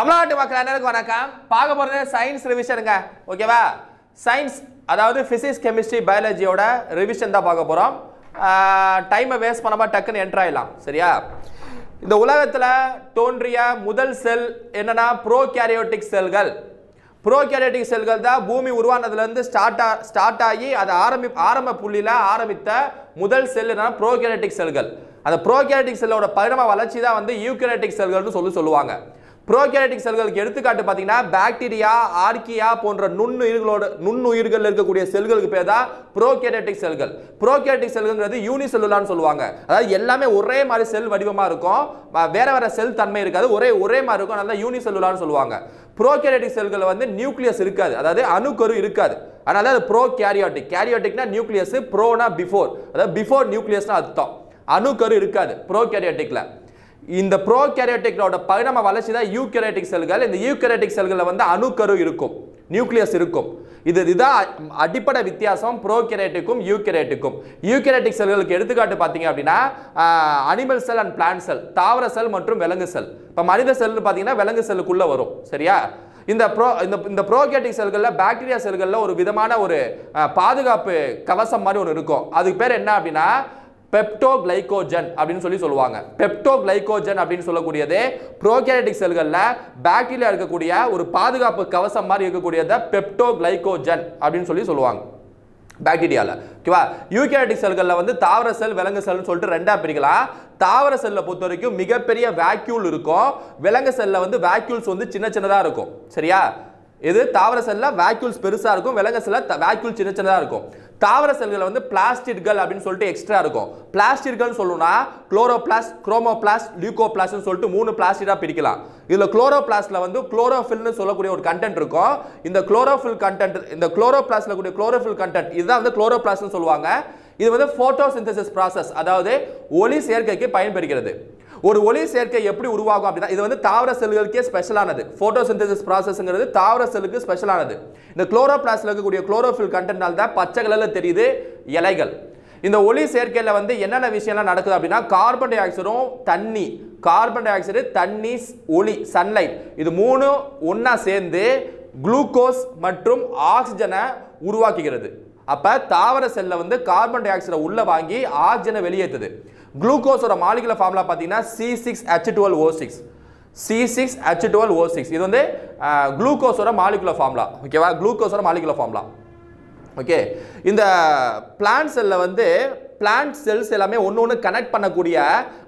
தமிழ்நாட்டு மக்கள் அனைவருக்கும் வணக்கம். பார்க்க போகிறது சயின்ஸ் ரிவிஷனுங்க ஓகேவா சயின்ஸ் அதாவது ஃபிசிக்ஸ் கெமிஸ்ட்ரி பயாலஜியோட ரிவிஷன் தான் பார்க்க போகிறோம் டைமை வேஸ்ட் பண்ணாமல் டக்குன்னு என்ட்ரு ஆயிடலாம். சரியா? இந்த உலகத்தில் தோன்றிய முதல் செல் என்னென்னா ப்ரோகேரியோட்டிக் செல்கள் ப்ரோகேரியோட்டிக் செல்கள் தான் பூமி உருவானதுலேருந்து ஸ்டார்ட் ஸ்டார்ட் ஆகி அது ஆரம்பி ஆரம்ப புள்ளியில் ஆரம்பித்த முதல் செல் என்னன்னா ப்ரோகேரியோட்டிக் செல்கள் அந்த ப்ரோகேரியோட்டிக் செல்லோட பரிணாம வளர்ச்சி தான் வந்து யூகேரியோட்டிக் செல்கள்னு சொல்லி சொல்லுவாங்க. ப்ரோகேரட்டிக் செல்களுக்கு எடுத்துக்காட்டு பார்த்தீங்கன்னா பாக்டீரியா ஆர்கியா போன்ற நுண்ணுயிர்களோட நுண்ணுயிர்கள் இருக்கக்கூடிய செல்களுக்கு பேர் தான் ப்ரோகேரட்டிக் செல்கள். ப்ரோகேரட்டிக் செல்கள்ங்கிறது யூனிசெல்லுலான்னு சொல்லுவாங்க. அதாவது எல்லாமே ஒரே மாதிரி செல் வடிவமாக இருக்கும். வேற வேற செல் தன்மை இருக்காது. ஒரே ஒரே மாதிரி இருக்கும். அதனால யூனிசெல்லுலான்னு சொல்லுவாங்க. ப்ரோகேரட்டிக் செல்கள் வந்து நியூக்ளியஸ் இருக்காது. அதாவது அணுக்கரு இருக்காது. அதனால அது ப்ரோ கேரியோட்டிக் கேரியோட்டிக்னா நியூக்ளியஸ் ப்ரோனா பிஃபோர். அதாவது பிஃபோர் நியூக்ளியஸ்னா அர்த்தம். அணுக்கரு இருக்காது ப்ரோகேரியோட்டிக்ல இந்த ப்ரோகேரியோட்டிக்லோட பரிணாம வளர்ச்சி தான் யூகேரியோட்டிக் செல்கள். இந்த யூகேரியோட்டிக் செல்களில் வந்து அணுக்கரு இருக்கும். நியூக்ளியஸ் இருக்கும். இது இதுதான் அடிப்படை வித்தியாசம் ப்ரோகெரேட்டிக்கும் யூகேரியோட்டிக்கும் யூகேரியோட்டிக் செல்களுக்கு எடுத்துக்காட்டு பார்த்தீங்க அப்படின்னா animal cell and plant cell தாவர செல் மற்றும் விலங்கு செல் இப்போ மனித செல்னு பார்த்தீங்கன்னா விலங்கு செல்லுக்குள்ளே வரும். சரியா? இந்த ப்ரோ இந்த இந்த ப்ரோகேட்டிக் செல்களில் பாக்டீரியா செல்களில் ஒரு விதமான ஒரு பாதுகாப்பு கவசம் மாதிரி ஒன்று இருக்கும். அதுக்கு பேர் என்ன அப்படின்னா பெப்டோகிளைகோஜன் அப்படின்னு சொல்லி சொல்லுவாங்க. பெப்டோகிளைகோஜன் அப்படின்னு சொல்லக்கூடியது ப்ரோகேரிட்டிக் செல்களில் பாக்டீரியா இருக்கக்கூடிய ஒரு பாதுகாப்பு கவசம் மாதிரி இருக்கக்கூடியதை பெப்டோகிளைகோஜன் அப்படின்னு சொல்லி சொல்லுவாங்க. பாக்டீரியாவில் ஓகேவா யூகேரிட்டிக் செல்களில் வந்து தாவர செல் விலங்கு செல்னு சொல்லிட்டு ரெண்டாக பிரிக்கலாம். தாவர செல்லை பொறுத்த வரைக்கும் மிகப்பெரிய வேக்யூல் இருக்கும். விலங்கு செல்லில் வந்து வேக்யூல்ஸ் வந்து சின்ன சின்னதாக இருக்கும். சரியா? இது தாவர செல்ல வேக்யூல்ஸ் பெருசாக இருக்கும். விலங்கு செல்ல வேக்யூல் சின்ன சின்னதாக இருக்கும். தாவர செல்கள் வந்து பிளாஸ்டிட்கள் அப்படின்னு சொல்லிட்டு எக்ஸ்ட்ரா இருக்கும். பிளாஸ்டிட்கள் சொல்லணும்னா குளோரோபிளாஸ் குரோமோபிளாஸ் லியூகோபிளாஸ்ட்னு சொல்லிட்டு மூணு பிளாஸ்டிடாக பிரிக்கலாம். இதில் குளோரோபிளாஸ்ட்ல வந்து குளோரோஃபில்னு சொல்லக்கூடிய ஒரு கண்டென்ட் இருக்கும். இந்த குளோரோஃபில் கண்டென்ட் இந்த குளோரோபிளாஸ்ட்ல கூடிய குளோரோஃபில் கண்டென்ட் இதுதான் வந்து குளோரோபிளாஸ்னு சொல்லுவாங்க. இது வந்து போட்டோசிந்தசிஸ் ப்ராசஸ் அதாவது ஒளி சேர்க்கைக்கு பயன்படுகிறது. ஒரு ஒளி சேர்க்கை எப்படி உருவாகும் அப்படின்னா இது வந்து தாவர செல்களுக்கே ஸ்பெஷலானது போட்டோசிந்தசிஸ் ப்ராசஸ்ங்கிறது தாவர செல்லுக்கு ஸ்பெஷலானது இந்த குளோரோபிளாஸ்ட்ல இருக்கக்கூடிய குளோரோஃபில் கண்டென்ட்னால தான் பச்சை கலரில் தெரியுது இலைகள். இந்த ஒளி சேர்க்கையில் வந்து என்னென்ன விஷயம்லாம் நடக்குது அப்படின்னா கார்பன் டை ஆக்சைடும் தண்ணி கார்பன் டை ஆக்சைடு தண்ணி ஒளி சன்லைட் இது மூணும் ஒன்றா சேர்ந்து குளுக்கோஸ் மற்றும் ஆக்சிஜனை உருவாக்குகிறது. அப்போ தாவர செல்லை வந்து கார்பன் டை ஆக்சைடை உள்ளே வாங்கி ஆக்சிஜனை வெளியேற்றுது குளுக்கோஸோட மாலிகுலர் ஃபார்முலா பார்த்தீங்கன்னா C six H twelve O six C six H twelve O six இது வந்து குளுக்கோஸோட மாலிகுலர் ஃபார்முலா. ஓகேவா? குளுக்கோஸோட மாலிகுலர் ஃபார்முலா. ஓகே? இந்த பிளான்ட் செல்ல வந்து பிளான்ட் செல்ஸ் எல்லாமே ஒன்று ஒன்று கனெக்ட் பண்ணக்கூடிய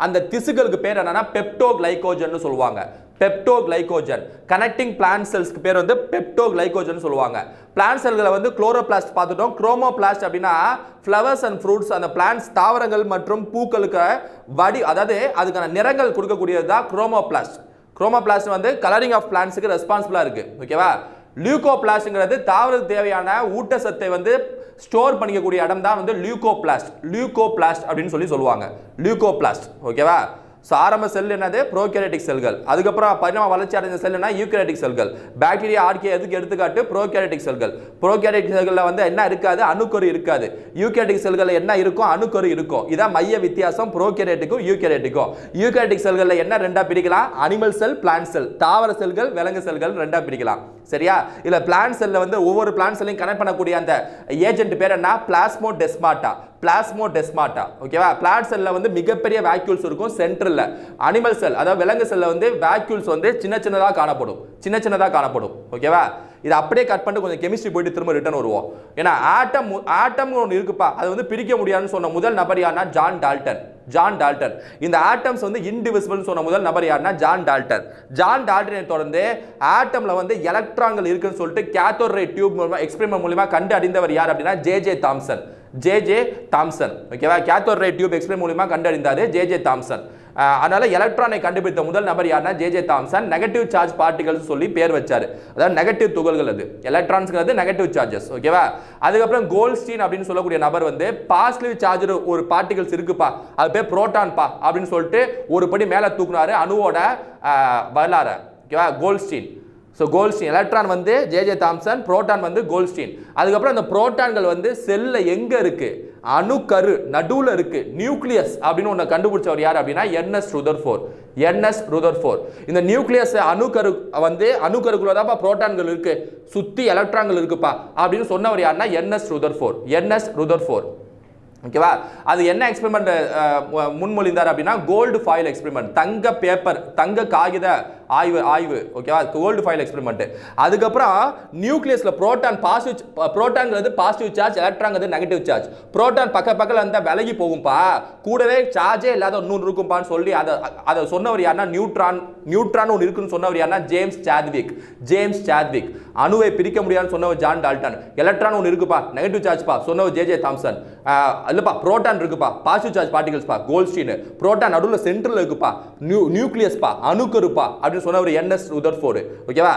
அந்த திசுக்களுக்கு பேர் என்னன்னா பெப்டோகிளைகோஜன் சொல்லுவாங்க. பெப்டோகிளைகோஜன் கனெக்டிங் பிளான் செல்ஸ்க்கு பேர் வந்து பெப்டோகிளைகோஜன் சொல்லுவாங்க. பிளான் செல்களை வந்து குளோரோபிளாஸ்ட் பார்த்துட்டோம். குரோமோபிளாஸ்ட் அப்படின்னா ஃப்ளவர்ஸ் அண்ட் ஃப்ரூட்ஸ் அந்த பிளான்ஸ் தாவரங்கள் மற்றும் பூக்களுக்கு வடி அதாவது அதுக்கான நிறங்கள் கொடுக்கக்கூடியது தான் குரோமோபிளாஸ்ட் குரோமோபிளாஸ்ட் வந்து கலரிங் ஆஃப் பிளான்ஸுக்கு ரெஸ்பான்சிபிளாக இருக்குது ஓகேவா லியூகோபிளாஸ்ட்ங்கிறது தாவரத்துக்கு தேவையான ஊட்டச்சத்தை வந்து ஸ்டோர் பண்ணிக்கக்கூடிய இடம் தான் வந்து லியூகோபிளாஸ்ட் லியூகோபிளாஸ்ட் அப்படின்னு சொல்லி சொல்லுவாங்க. லியூகோபிளாஸ்ட் ஓகேவா ஸோ ஆரம்ப செல் என்னது? ப்ரோகேரட்டிக் செல்கள் அதுக்கப்புறம் பரிணாம வளர்ச்சி அடைந்த செல் என்ன? யூகேரட்டிக் செல்கள் பாக்டீரியா ஆர்கே எதுக்கு எடுத்துக்காட்டு? ப்ரோகேரட்டிக் செல்கள் ப்ரோகேரட்டிக் செல்களில் வந்து என்ன இருக்காது? அணுக்கரு இருக்காது. யூகேரட்டிக் செல்களில் என்ன இருக்கும்? அணுக்கரு இருக்கும். இதான் மைய வித்தியாசம். ப்ரோகேரட்டிக்கும் யூகேரட்டிக்கும் யூகேரட்டிக் செல்களில் என்ன ரெண்டாக பிரிக்கலாம்? அனிமல் செல் பிளான்ட் செல் தாவர செல்கள் விலங்கு செல்கள் ரெண்டாக பிரிக்கலாம். சரியா? இல்லை பிளான்ட் செல்லில் வந்து ஒவ்வொரு பிளான்ட் செல்லையும் கனெக்ட் பண்ணக்கூடிய அந்த ஏஜென்ட் பேர் என்ன? பிளாஸ்மோ டெஸ்மாட்டா பிளாஸ்மோ டெஸ்மாட்டா ஓகேவா பிளாட் செல்ல வந்து மிகப்பெரிய வேக்யூல்ஸ் இருக்கும் சென்ட்ரலில் அனிமல் செல் அதாவது விலங்கு செல்ல வந்து வேக்யூல்ஸ் வந்து சின்ன சின்னதாக காணப்படும். சின்ன சின்னதாக காணப்படும் ஓகேவா இதை அப்படியே கட் பண்ணிட்டு கொஞ்சம் கெமிஸ்ட்ரி போயிட்டு திரும்ப ரிட்டர்ன் வருவோம். ஏன்னா ஆட்டம் ஆட்டம் ஒன்று இருக்குப்பா. அது வந்து பிரிக்க முடியாதுன்னு சொன்ன முதல் நபர் யாருன்னா ஜான் டால்டன். John Dalton. இந்த ஆட்டம்ஸ் வந்து இன்டிவிசிபிள் சொன்ன முதல் நபர் யாருன்னா ஜான் டால்டன். ஜான் டால்டனை தொடர்ந்து ஆட்டம்ல வந்து எலக்ட்ரான்கள் இருக்குன்னு சொல்லிட்டு கேத்தோட் ரே டியூப் மூலமா எக்ஸ்பெரிமெண்ட் மூலமா கண்டு அறிந்தவர் யார் அப்படின்னா J J Thomson J J Thomson ஓகேவா கேத்தோர் ரே டியூப் எக்ஸ்பிளைன் மூலியமாக கண்டறிந்தாரு ஜே ஜே தாம்சன் அதனால் அதனால எலக்ட்ரானை கண்டுபிடித்த முதல் நபர் யாருன்னா J J Thomson negative charge particles சொல்லி பேர் வச்சாரு. அதாவது நெகட்டிவ் துகள்கள் அது. எலக்ட்ரான்ஸ்ங்கிறது நெகட்டிவ் சார்ஜஸ் ஓகேவா அதுக்கப்புறம் கோல்ஸ்டீன் அப்படின்னு சொல்லக்கூடிய நபர் வந்து பாசிட்டிவ் சார்ஜ் ஒரு பார்ட்டிகல்ஸ் இருக்குப்பா. அது பேர் புரோட்டான்பா அப்படின்னு சொல்லிட்டு ஒரு படி மேலே தூக்குனாரு அணுவோட வரலாறு. ஓகேவா கோல்ஸ்டீன் ஸோ கோல்ஸ்டீன் எலக்ட்ரான் வந்து ஜே ஜே தாம்சன் புரோட்டான் வந்து கோல்ஸ்டீன் அதுக்கப்புறம் அந்த புரோட்டான்கள் வந்து செல்லில் எங்கே இருக்கு? அணுக்கரு நடுவில் இருக்கு. நியூக்ளியஸ் அப்படின்னு ஒன்று கண்டுபிடிச்சவர் யார் அப்படின்னா NS Rutherford Ernest Rutherford இந்த நியூக்ளியஸ் அணுக்கரு வந்து அணுக்கருக்குள்ள தான் புரோட்டான்கள் இருக்கு. சுற்றி எலக்ட்ரான்கள் இருக்குப்பா. அப்படின்னு சொன்னவர் யாருன்னா என்எஸ் ருதர்ஃபோர் என்எஸ் ருதர்ஃபோர் ஓகேவா? அது என்ன எக்ஸ்பெரிமெண்ட் முன்மொழிந்தார் அப்படின்னா கோல்டு ஃபாயில் எக்ஸ்பெரிமெண்ட் தங்க பேப்பர் தங்க காகித ஆய்வு ஆய்வு ஓகேவா கோல்டு ஃபைல் எக்ஸ்பெரிமெண்ட் அதுக்கப்புறம் நியூக்ளியஸில் ப்ரோட்டான் பாசிட்டிவ் ப்ரோட்டான்ங்கிறது பாசிட்டிவ் சார்ஜ் எலக்ட்ரான்ங்கிறது நெகட்டிவ் சார்ஜ் ப்ரோட்டான் பக்க பக்கத்தில் இருந்தால் விலகி போகும்பா. கூடவே சார்ஜே இல்லாத இன்னொன்று இருக்கும்பான்னு சொல்லி அதை அதை சொன்னவர் யாருன்னா நியூட்ரான் நியூட்ரான் ஒன்று இருக்குன்னு சொன்னவர் யாருன்னா ஜேம்ஸ் சாத்விக் ஜேம்ஸ் சாத்விக் அணுவை பிரிக்க முடியாதுன்னு சொன்னவர் ஜான் டால்டன் எலக்ட்ரான் ஒன்று இருக்குப்பா நெகட்டிவ் சார்ஜ்ப்பா சொன்னவர் ஜே ஜே தாம்சன் இல்லைப்பா ப்ரோட்டான் இருக்குப்பா. பாசிட்டிவ் சார்ஜ் பார்ட்டிகல்ஸ்ப்பா கோல்ஸ்டீன் ப்ரோட்டான் நடுவில் சென்டரில் இருக்குப்பா. நியூ நியூக்ளியஸ்ப்பா அணுக்கருப்பா. அப்படின்னு சொன்னவர் என்எஸ் ருதர்ஃபோர்டு ஓகேவா?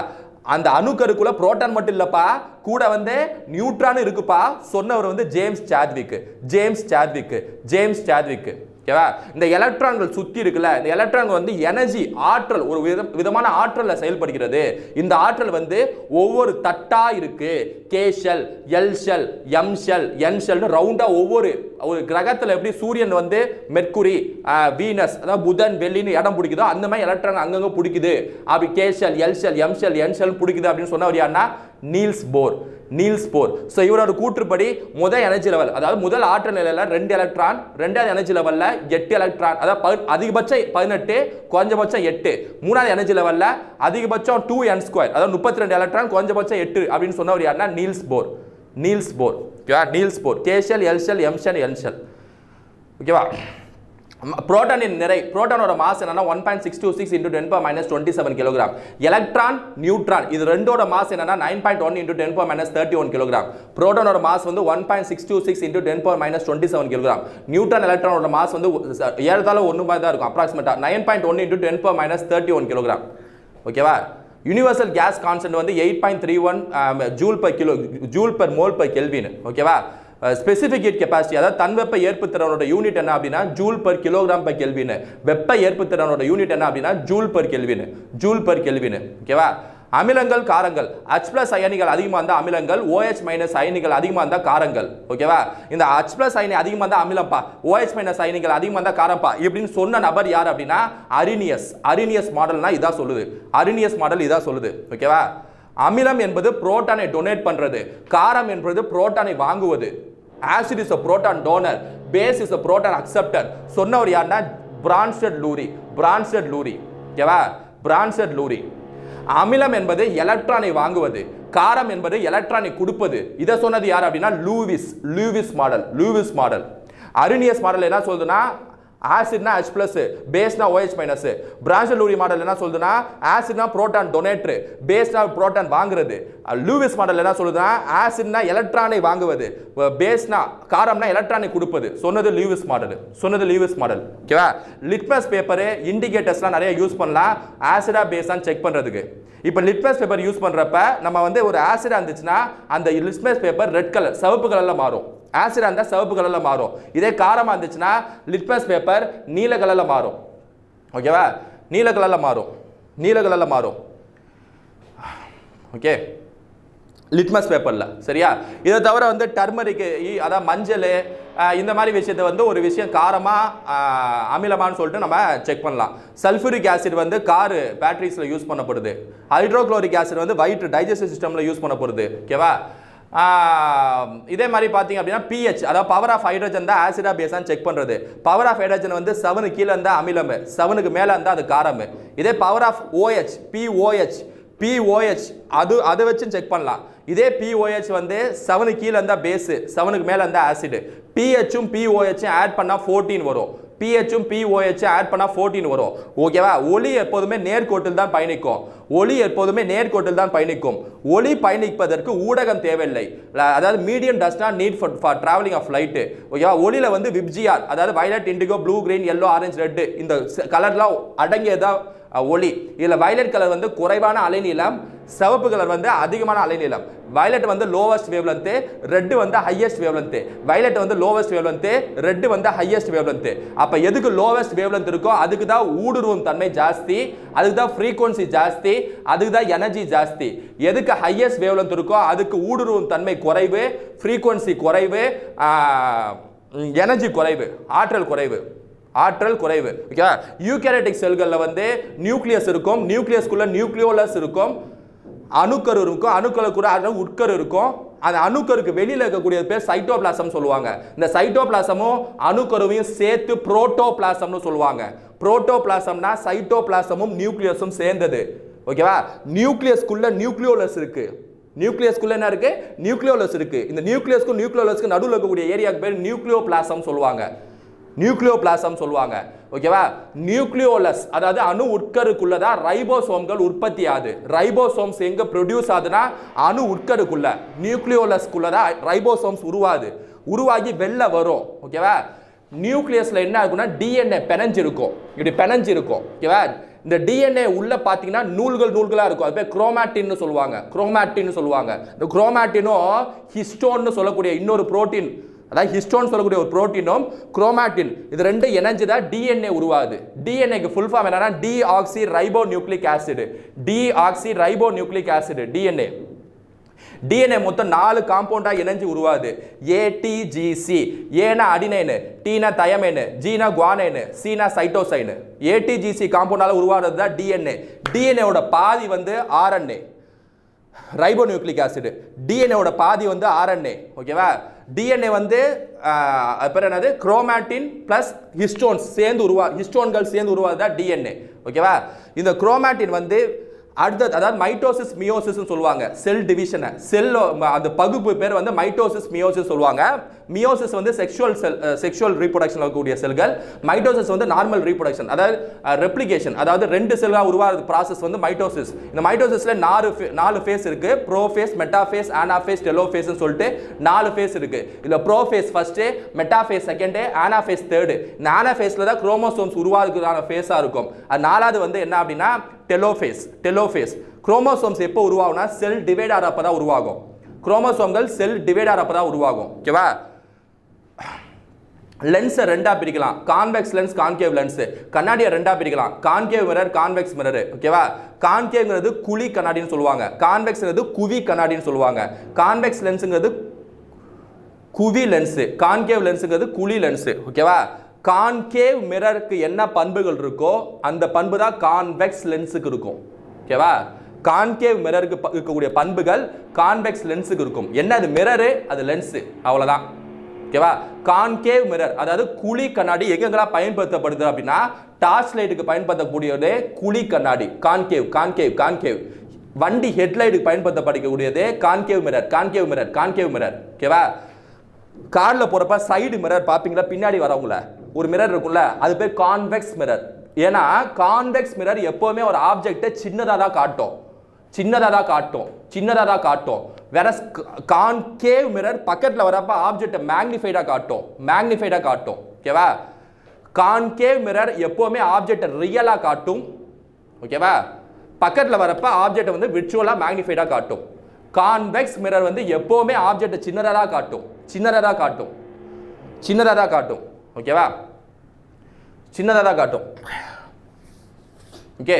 அந்த அணுக்கருக்குள்ள புரோட்டான் மட்டும் இல்லப்பா கூட வந்து நியூட்ரான் இருக்குப்பா சொன்னவர் வந்து James Chadwick James Chadwick James Chadwick ஓகேவா? இந்த எலக்ட்ரான்கள் சுற்றி இருக்குல்ல இந்த எலக்ட்ரான்கள் வந்து எனர்ஜி ஆற்றல் ஒரு வித விதமான ஆற்றலில் செயல்படுகிறது. இந்த ஆற்றல் வந்து ஒவ்வொரு தட்டாக இருக்கு. K shell L shell M shell N ஷெல்னு ஒவ்வொரு ஒரு கிரகத்தில் எப்படி சூரியன் வந்து மெர்க்குரி வீனஸ் அதாவது புதன் வெள்ளின்னு இடம் பிடிக்குதோ அந்த மாதிரி எலக்ட்ரான் அங்கங்கே பிடிக்குது. அப்படி K shell L shell M shell N shell பிடிக்குது அப்படின்னு சொன்னவர் யாருன்னா Niels Bohr Niels Bohr. So இவரோட கூற்றுப்படி முதல் எனர்ஜி லெவல் அதாவது முதல் ஆற்றல் நிலையில் ரெண்டு எலக்ட்ரான் ரெண்டாவது எனர்ஜி லெவலில் எட்டு எலக்ட்ரான் அதாவது அதிகபட்சம் பதினெட்டு குறைஞ்சபட்சம் எட்டு. மூணாவது எனர்ஜி லெவலில் அதிகபட்சம் டூ என் ஸ்கொயர் அதாவது முப்பத்தி ரெண்டு எலக்ட்ரான் குறைஞ்சபட்சம் எட்டு அப்படின்னு சொன்னவர் யாருன்னா நீல்ஸ் போர். நீல்ஸ் போர். ஓகேவா நீல்ஸ் போர். கேஷல் எல்ஷல் எம்ஷல் எல்ஷல் ஓகேவா புரோட்டானின் நிறை புரோட்டானோட மாஸ் என்னன்னா one point six two six into ten per minus twenty seven kilogram electron neutron இது ரெண்டோட மாஸ் என்னன்னா nine point one into ten power minus thirty one kilogram புரோட்டானோட mass வந்து one point six two six into ten power minus twenty seven kilogram neutron எலக்ட்ரானோட mass வந்து ஏறத்தாழ ஒன்று மாதிரி தான் இருக்கும் அப்ராக்சிமேட்டாக nine point one into ten power minus thirty one kilogram ஓகேவா universal gas constant வந்து eight point three one joule per kilo joule per mole per kelvin ஓகேவா ஸ்பெசிஃபிக் ஹீட் கெப்பாசிட்டி அதாவது தன்வெப்ப ஏற்பு திறனோட யூனிட் என்ன அப்படின்னா joule per kilogram per kelvin வெப்ப ஏற்புத்திறனோட யூனிட் என்ன அப்படின்னா ஜூல் பர் கெல்வின்னு ஜூல் பர் கெல்வின் ஓகேவா அமிலங்கள் காரங்கள். ஹச் பிளஸ் அயனிகள் அதிகமாக இருந்தால் அமிலங்கள் ஓஎச் மைனஸ் அயனிகள் அதிகமாக இருந்தால் காரங்கள் ஓகேவா இந்த ஹச் பிளஸ் அயனி அதிகமாக இருந்தால் அமிலம்ப்பா OH மைனஸ் அயனிகள் அதிகமாக இருந்தால் காரம்ப்பா இப்படின்னு சொன்ன நபர் யார் அப்படின்னா அரினியஸ் அரினியஸ் மாடல்னா இதான் சொல்லுது. அரினியஸ் மாடல் இதான் சொல்லுது ஓகேவா அமிலம் என்பது புரோட்டானை டொனேட் பண்ணுறது காரம் என்பது புரோட்டானை வாங்குவது. Acid is a proton donor base is a proton acceptor சொன்னவர் யாருன்னா? பிரான்ஸ்டட் லூரி பிரான்சட் லூரி ஓகேவா பிரான்சட் லூரி அமிலம் என்பது எலக்ட்ரானை வாங்குவது. காரம் என்பது எலக்ட்ரானை கொடுப்பது. இதை சொன்னது யார் அப்படின்னா? Lewis Lewis model Lewis model Arrhenius model என்ன சொல்லுதுன்னா? ஆசிட்னா H ப்ளஸ் பேஸ்னா OH மைனஸ் பிரான்சலூரி மாடல் என்ன சொல்லுதுன்னா ஆசிட்னா புரோட்டான் டொனேட்ரு பேஸ்னா புரோட்டான் வாங்குறது. லூவிஸ் மாடல் என்ன சொல்லுதுன்னா ஆசிட்னா எலக்ட்ரானை வாங்குவது. பேஸ்னா காரம்னா எலக்ட்ரானை கொடுப்பது. சொன்னது லூவிஸ் மாடல் சொன்னது லூவிஸ் மாடல் ஓகேவா லிட்மஸ் பேப்பரு இண்டிகேட்டர்ஸ்லாம் நிறைய யூஸ் பண்ணலாம். ஆசிடா பேஸான்னு செக் பண்ணுறதுக்கு இப்போ லிட்மஸ் பேப்பர் யூஸ் பண்ணுறப்ப நம்ம வந்து ஒரு ஆசிடாக இருந்துச்சுன்னா அந்த லிட்மஸ் பேப்பர் ரெட் கலர் சிவப்பு கலரில் மாறும். ஆசிடாக இருந்தால் சிவப்பு கலரில் மாறும். இதே காரமாக இருந்துச்சுன்னா லிட்மஸ் பேப்பர் நீல கலரில் மாறும். ஓகேவா நீல கலரில் மாறும். நீல கலரில் மாறும் ஓகே லிட்மஸ் பேப்பரில் சரியா? இதை தவிர வந்து டர்மரிக்கு அதாவது மஞ்சள் இந்த மாதிரி விஷயத்தை வந்து ஒரு விஷயம் காரமாக அமிலமான்னு சொல்லிட்டு நம்ம செக் பண்ணலாம். சல்ஃபூரிக் ஆசிட் வந்து காரு பேட்டரிஸில் யூஸ் பண்ணப்படுது. ஹைட்ரோக்ளோரிக் ஆசிட் வந்து வயிற்று டைஜஸ்டிவ் சிஸ்டமில் யூஸ் பண்ணப்படுது. ஓகேவா இதே மாதிரி பார்த்தீங்க அப்படின்னா பிஹெச் அதாவது பவர் ஆஃப் ஹைட்ரஜன் தான் ஆசிடா பேஸான்னு செக் பண்ணுறது பவர் ஆஃப் ஹைட்ரஜன் வந்து செவனு கீழே இருந்தால் அமிலம் செவனுக்கு மேலே இருந்தால் அது காரம். இதே power of OH pOH pOH அது அதை வச்சு செக் பண்ணலாம். இதே பிஓஹெச் வந்து செவனு கீழே இருந்தால் பேஸு செவனுக்கு மேலே இருந்தால் ஆசிடு பிஹெச்சும் பிஓஹெச்சும் ஆட் பண்ணால் ஃபோர்டீன் வரும். பிஹெச்சும் பிஓஹெச்சும் ஆட் பண்ணால் ஃபோர்டீன் வரும். ஓகேவா ஒளி எப்போதுமே நேர்கோட்டில் தான் பயணிக்கும். ஒளி எப்போதுமே நேர்கோட்டில் தான் பயணிக்கும். ஒளி பயணிப்பதற்கு ஊடகம் தேவையில்லை. அதாவது medium does not need for for travelling of light ஓகேவா ஒளியில் வந்து விப்ஜிஆர் அதாவது violet indigo blue green yellow orange red இந்த கலர்லாம் அடங்கியதான் ஒளி. இதில் வயலட் கலர் வந்து குறைவான அலைநீளம் சிவப்பு கலர் வந்து அதிகமான அலைநீளம். வயலட் வந்து லோவஸ்ட் வேவ்லென்த்து ரெட்டு வந்து ஹையஸ்ட் வேவ்லென்த்து வயலட் வந்து லோவஸ்ட் வேவ்லென்த்து ரெட்டு வந்து ஹையஸ்ட் வேவ்லென்த்து அப்போ எதுக்கு லோவஸ்ட் வேவ்லென்த் இருக்கோ அதுக்கு தான் ஊடுருவும் தன்மை ஜாஸ்தி அதுக்கு தான் ஃப்ரீக்குவன்சி ஜாஸ்தி அதுக்கு தான் எனர்ஜி ஜாஸ்தி. எதுக்கு ஹையஸ்ட் வேவ்லென்த் இருக்கோ அதுக்கு ஊடுருவும் தன்மை குறைவு ஃப்ரீக்குவன்சி குறைவு எனர்ஜி குறைவு ஆற்றல் குறைவு. ஆற்றல் குறைவு. ஓகே யூகேரட்டிக் செல்களில் வந்து நியூக்ளியஸ் இருக்கும் நியூக்ளியஸ்குள்ள நியூக்ளியோலஸ் இருக்கும். அணுக்கரு இருக்கும் அணுக்களை கூட அது உட்கரு இருக்கும் அந்த அணுக்கருக்கு வெளியில் இருக்கக்கூடிய பேர் சைட்டோபிளாசம் சொல்லுவாங்க. இந்த சைட்டோபிளாசமும் அணுக்கருவையும் சேர்த்து புரோட்டோபிளாசம்னு சொல்லுவாங்க. புரோட்டோபிளாசம்னா சைட்டோபிளாசமும் நியூக்ளியஸும் சேர்ந்தது. ஓகேவா நியூக்ளியஸ்குள்ள நியூக்ளியோலஸ் இருக்கு. நியூக்ளியஸ்குள்ள என்ன இருக்கு? நியூக்ளியோலஸ் இருக்கு. இந்த நியூக்ளியஸ்க்கும் நியூக்ளியோலஸ்க்கு நடுவில் இருக்கக்கூடிய ஏரியாவுக்கு பேர் நியூக்ளியோபிளாசம் சொல்லுவாங்க. நியூக்ளியோபிளாசம் சொல்லுவாங்க. ஓகேவா? நியூக்ளியோலஸ் அதாவது அணு உட்கருக்குள்ள தான் ரைபோசோம்கள் உற்பத்தி ஆகுது ரைபோசோம்ஸ் எங்கே ப்ரொடியூஸ் ஆகுதுன்னா அணு உட்கருக்குள்ள நியூக்ளியோலஸ்க்குள்ள தான் ரைபோசோம்ஸ் உருவாது உருவாகி வெளில வரும். ஓகேவா? நியூக்ளியஸில் என்ன ஆகும்னா டிஎன்ஏ பெனஞ்சிருக்கும் இப்படி பெனஞ்சிருக்கும் ஓகேவா? இந்த டிஎன்ஏ உள்ள பார்த்தீங்கன்னா நூல்கள் நூல்களாக இருக்கும். அது பேர் குரோமாட்டின்னு சொல்லுவாங்க. குரோமாட்டின்னு சொல்லுவாங்க. இந்த குரோமாட்டினும் ஹிஸ்டோன்னு சொல்லக்கூடிய இன்னொரு புரோட்டீன் அதாவது ஹிஸ்டோன் சொல்லக்கூடிய ஒரு புரோட்டீனும் குரோமாட்டின் இது ரெண்டு இணைஞ்சு தான் டிஎன்ஏ உருவாகுது. டிஎன்ஏக்கு ஃபுல் ஃபார்ம் என்னன்னா deoxyribonucleic acid deoxyribonucleic acid DNA DNA மொத்தம் நாலு காம்பவுண்டாக இணைஞ்சு உருவாது ஏடிஜிசி ஏனா அடினைனு டீனா தயமேனு ஜீனா குவானைனு சீனா சைட்டோசைனு ஏடிஜிசி காம்பவுண்டால் உருவாகிறது தான் டிஎன்ஏ டிஎன்ஏவோட பாதி வந்து ஆர்என்ஏ ரைபோ நியூக்ளிக் ஆசிடு டிஎன்ஏவோட பாதி வந்து ஆர்என்ஏ ஓகேவா டிஎன்ஏ வந்து அப்புறம் பேர் என்னது? குரோமேட்டின் ப்ளஸ் ஹிஸ்டோன்ஸ் சேர்ந்து உருவா ஹிஸ்டோன்கள் சேர்ந்து உருவாது தான் டிஎன்ஏ ஓகேவா இந்த குரோமேட்டின் வந்து அடுத்தது அதாவது மைட்டோசிஸ் மியோசிஸ்னு சொல்லுவாங்க. செல் டிவிஷனை செல் அந்த பகுப்பு பேர் வந்து மைட்டோசிஸ் மியோசிஸ் சொல்லுவாங்க. மியோசிஸ் வந்து செக்ஷுவல் செல் செக்ஷுவல் ரீப்ரொடக்ஷன் இருக்கக்கூடிய செல்கள் மைட்டோசிஸ் வந்து நார்மல் ரீப்ரொடக்ஷன் அதாவது uh, ரெப்ளிகேஷன் அதாவது ரெண்டு செல்லாக உருவாகிறது ப்ராசஸ் வந்து மைட்டோசிஸ் இந்த மைட்டோசிஸில் நாலு நாலு ஃபேஸ் இருக்கு. Prophase metaphase anaphase டெலோ ஃபேஸ்னு சொல்லிட்டு நாலு ஃபேஸ் இருக்கு. இதில் prophase first metaphase second anaphase third இந்த ஆனா ஃபேஸில் தான் குரோமோசோம்ஸ் உருவாகிறதுக்கான ஃபேஸாக இருக்கும். அது நாலாவது வந்து என்ன அப்படின்னா டெலோஃபேஸ் டெலோஃபேஸ் குரோமோசோம்ஸ் எப்போ உருவாகும்னா செல் டிவைட் ஆகிறப்ப தான் உருவாகும். குரோமோசோம்கள் செல் டிவைட் ஆகிறப்ப தான் உருவாகும். ஓகேவா லென்ஸை ரெண்டாக பிரிக்கலாம். Convex lens concave lens. கண்ணாடியை ரெண்டாக பிரிக்கலாம். Concave mirror convex mirror. ஓகேவா கான்கேவ்ங்கிறது குழி கண்ணாடின்னு சொல்லுவாங்க. கான்வெக்ஸ்ங்கிறது குவி கண்ணாடின்னு சொல்லுவாங்க. கான்வெக்ஸ் லென்ஸுங்கிறது குவி லென்ஸு. கான்கேவ் லென்ஸுங்கிறது குழி லென்ஸு. ஓகேவா கான்கேவ் மிரருக்கு என்ன பண்புகள் இருக்கோ அந்த பண்பு தான் கான்வெக்ஸ் லென்ஸுக்கு இருக்கும். ஓகேவா கான்கேவ் மிரருக்கு ப- இருக்கக்கூடிய பண்புகள் கான்வெக்ஸ் லென்ஸுக்கு இருக்கும். என்ன அது மிரரு அது லென்ஸு. அவ்வளோதான் ஓகேவா? கான்கேவ் மிரர் அதாவது குழி கண்ணாடி எங்கெங்கெல்லாம் பயன்படுத்தப்படுது அப்படின்னா டார்ச் லைட்டுக்கு பயன்படுத்தக்கூடியது குழி கண்ணாடி. Concave concave concave. வண்டி ஹெட்லைட்டுக்கு பயன்படுத்தப்படக்கூடியது concave mirror concave mirror concave mirror. ஓகேவா? காரில் போகிறப்ப சைடு மிரர் பார்ப்பீங்களா பின்னாடி வரவங்கள. ஒரு மிரர் இருக்கும்ல அது பேர் கான்வெக்ஸ் மிரர் ஏன்னா கான்வெக்ஸ் மிரர் எப்போவுமே ஒரு ஆப்ஜெக்ட்டை சின்னதாக தான் காட்டும். சின்னதாக தான் காட்டும். சின்னதாக தான் காட்டும். வேற கான்கேவ் மிரர் பக்கத்தில் வரப்ப ஆப்ஜெக்டை மேக்னிஃபைடாக காட்டும். மேக்னிஃபைடாக காட்டும். ஓகேவா கான்கேவ் மிரர் எப்போவுமே ஆப்ஜெக்டை ரியலாக காட்டும். ஓகேவா பக்கத்தில் வரப்ப ஆப்ஜெக்டை வந்து விர்ச்சுவலாக மேக்னிஃபைடாக காட்டும். கான்வெக்ஸ் மிரர் வந்து எப்போவுமே ஆப்ஜெக்டை சின்னதாக காட்டும். சின்னதாக காட்டும். சின்னதாக காட்டும். ஓகேவா சின்னதாக காட்டும். ஓகே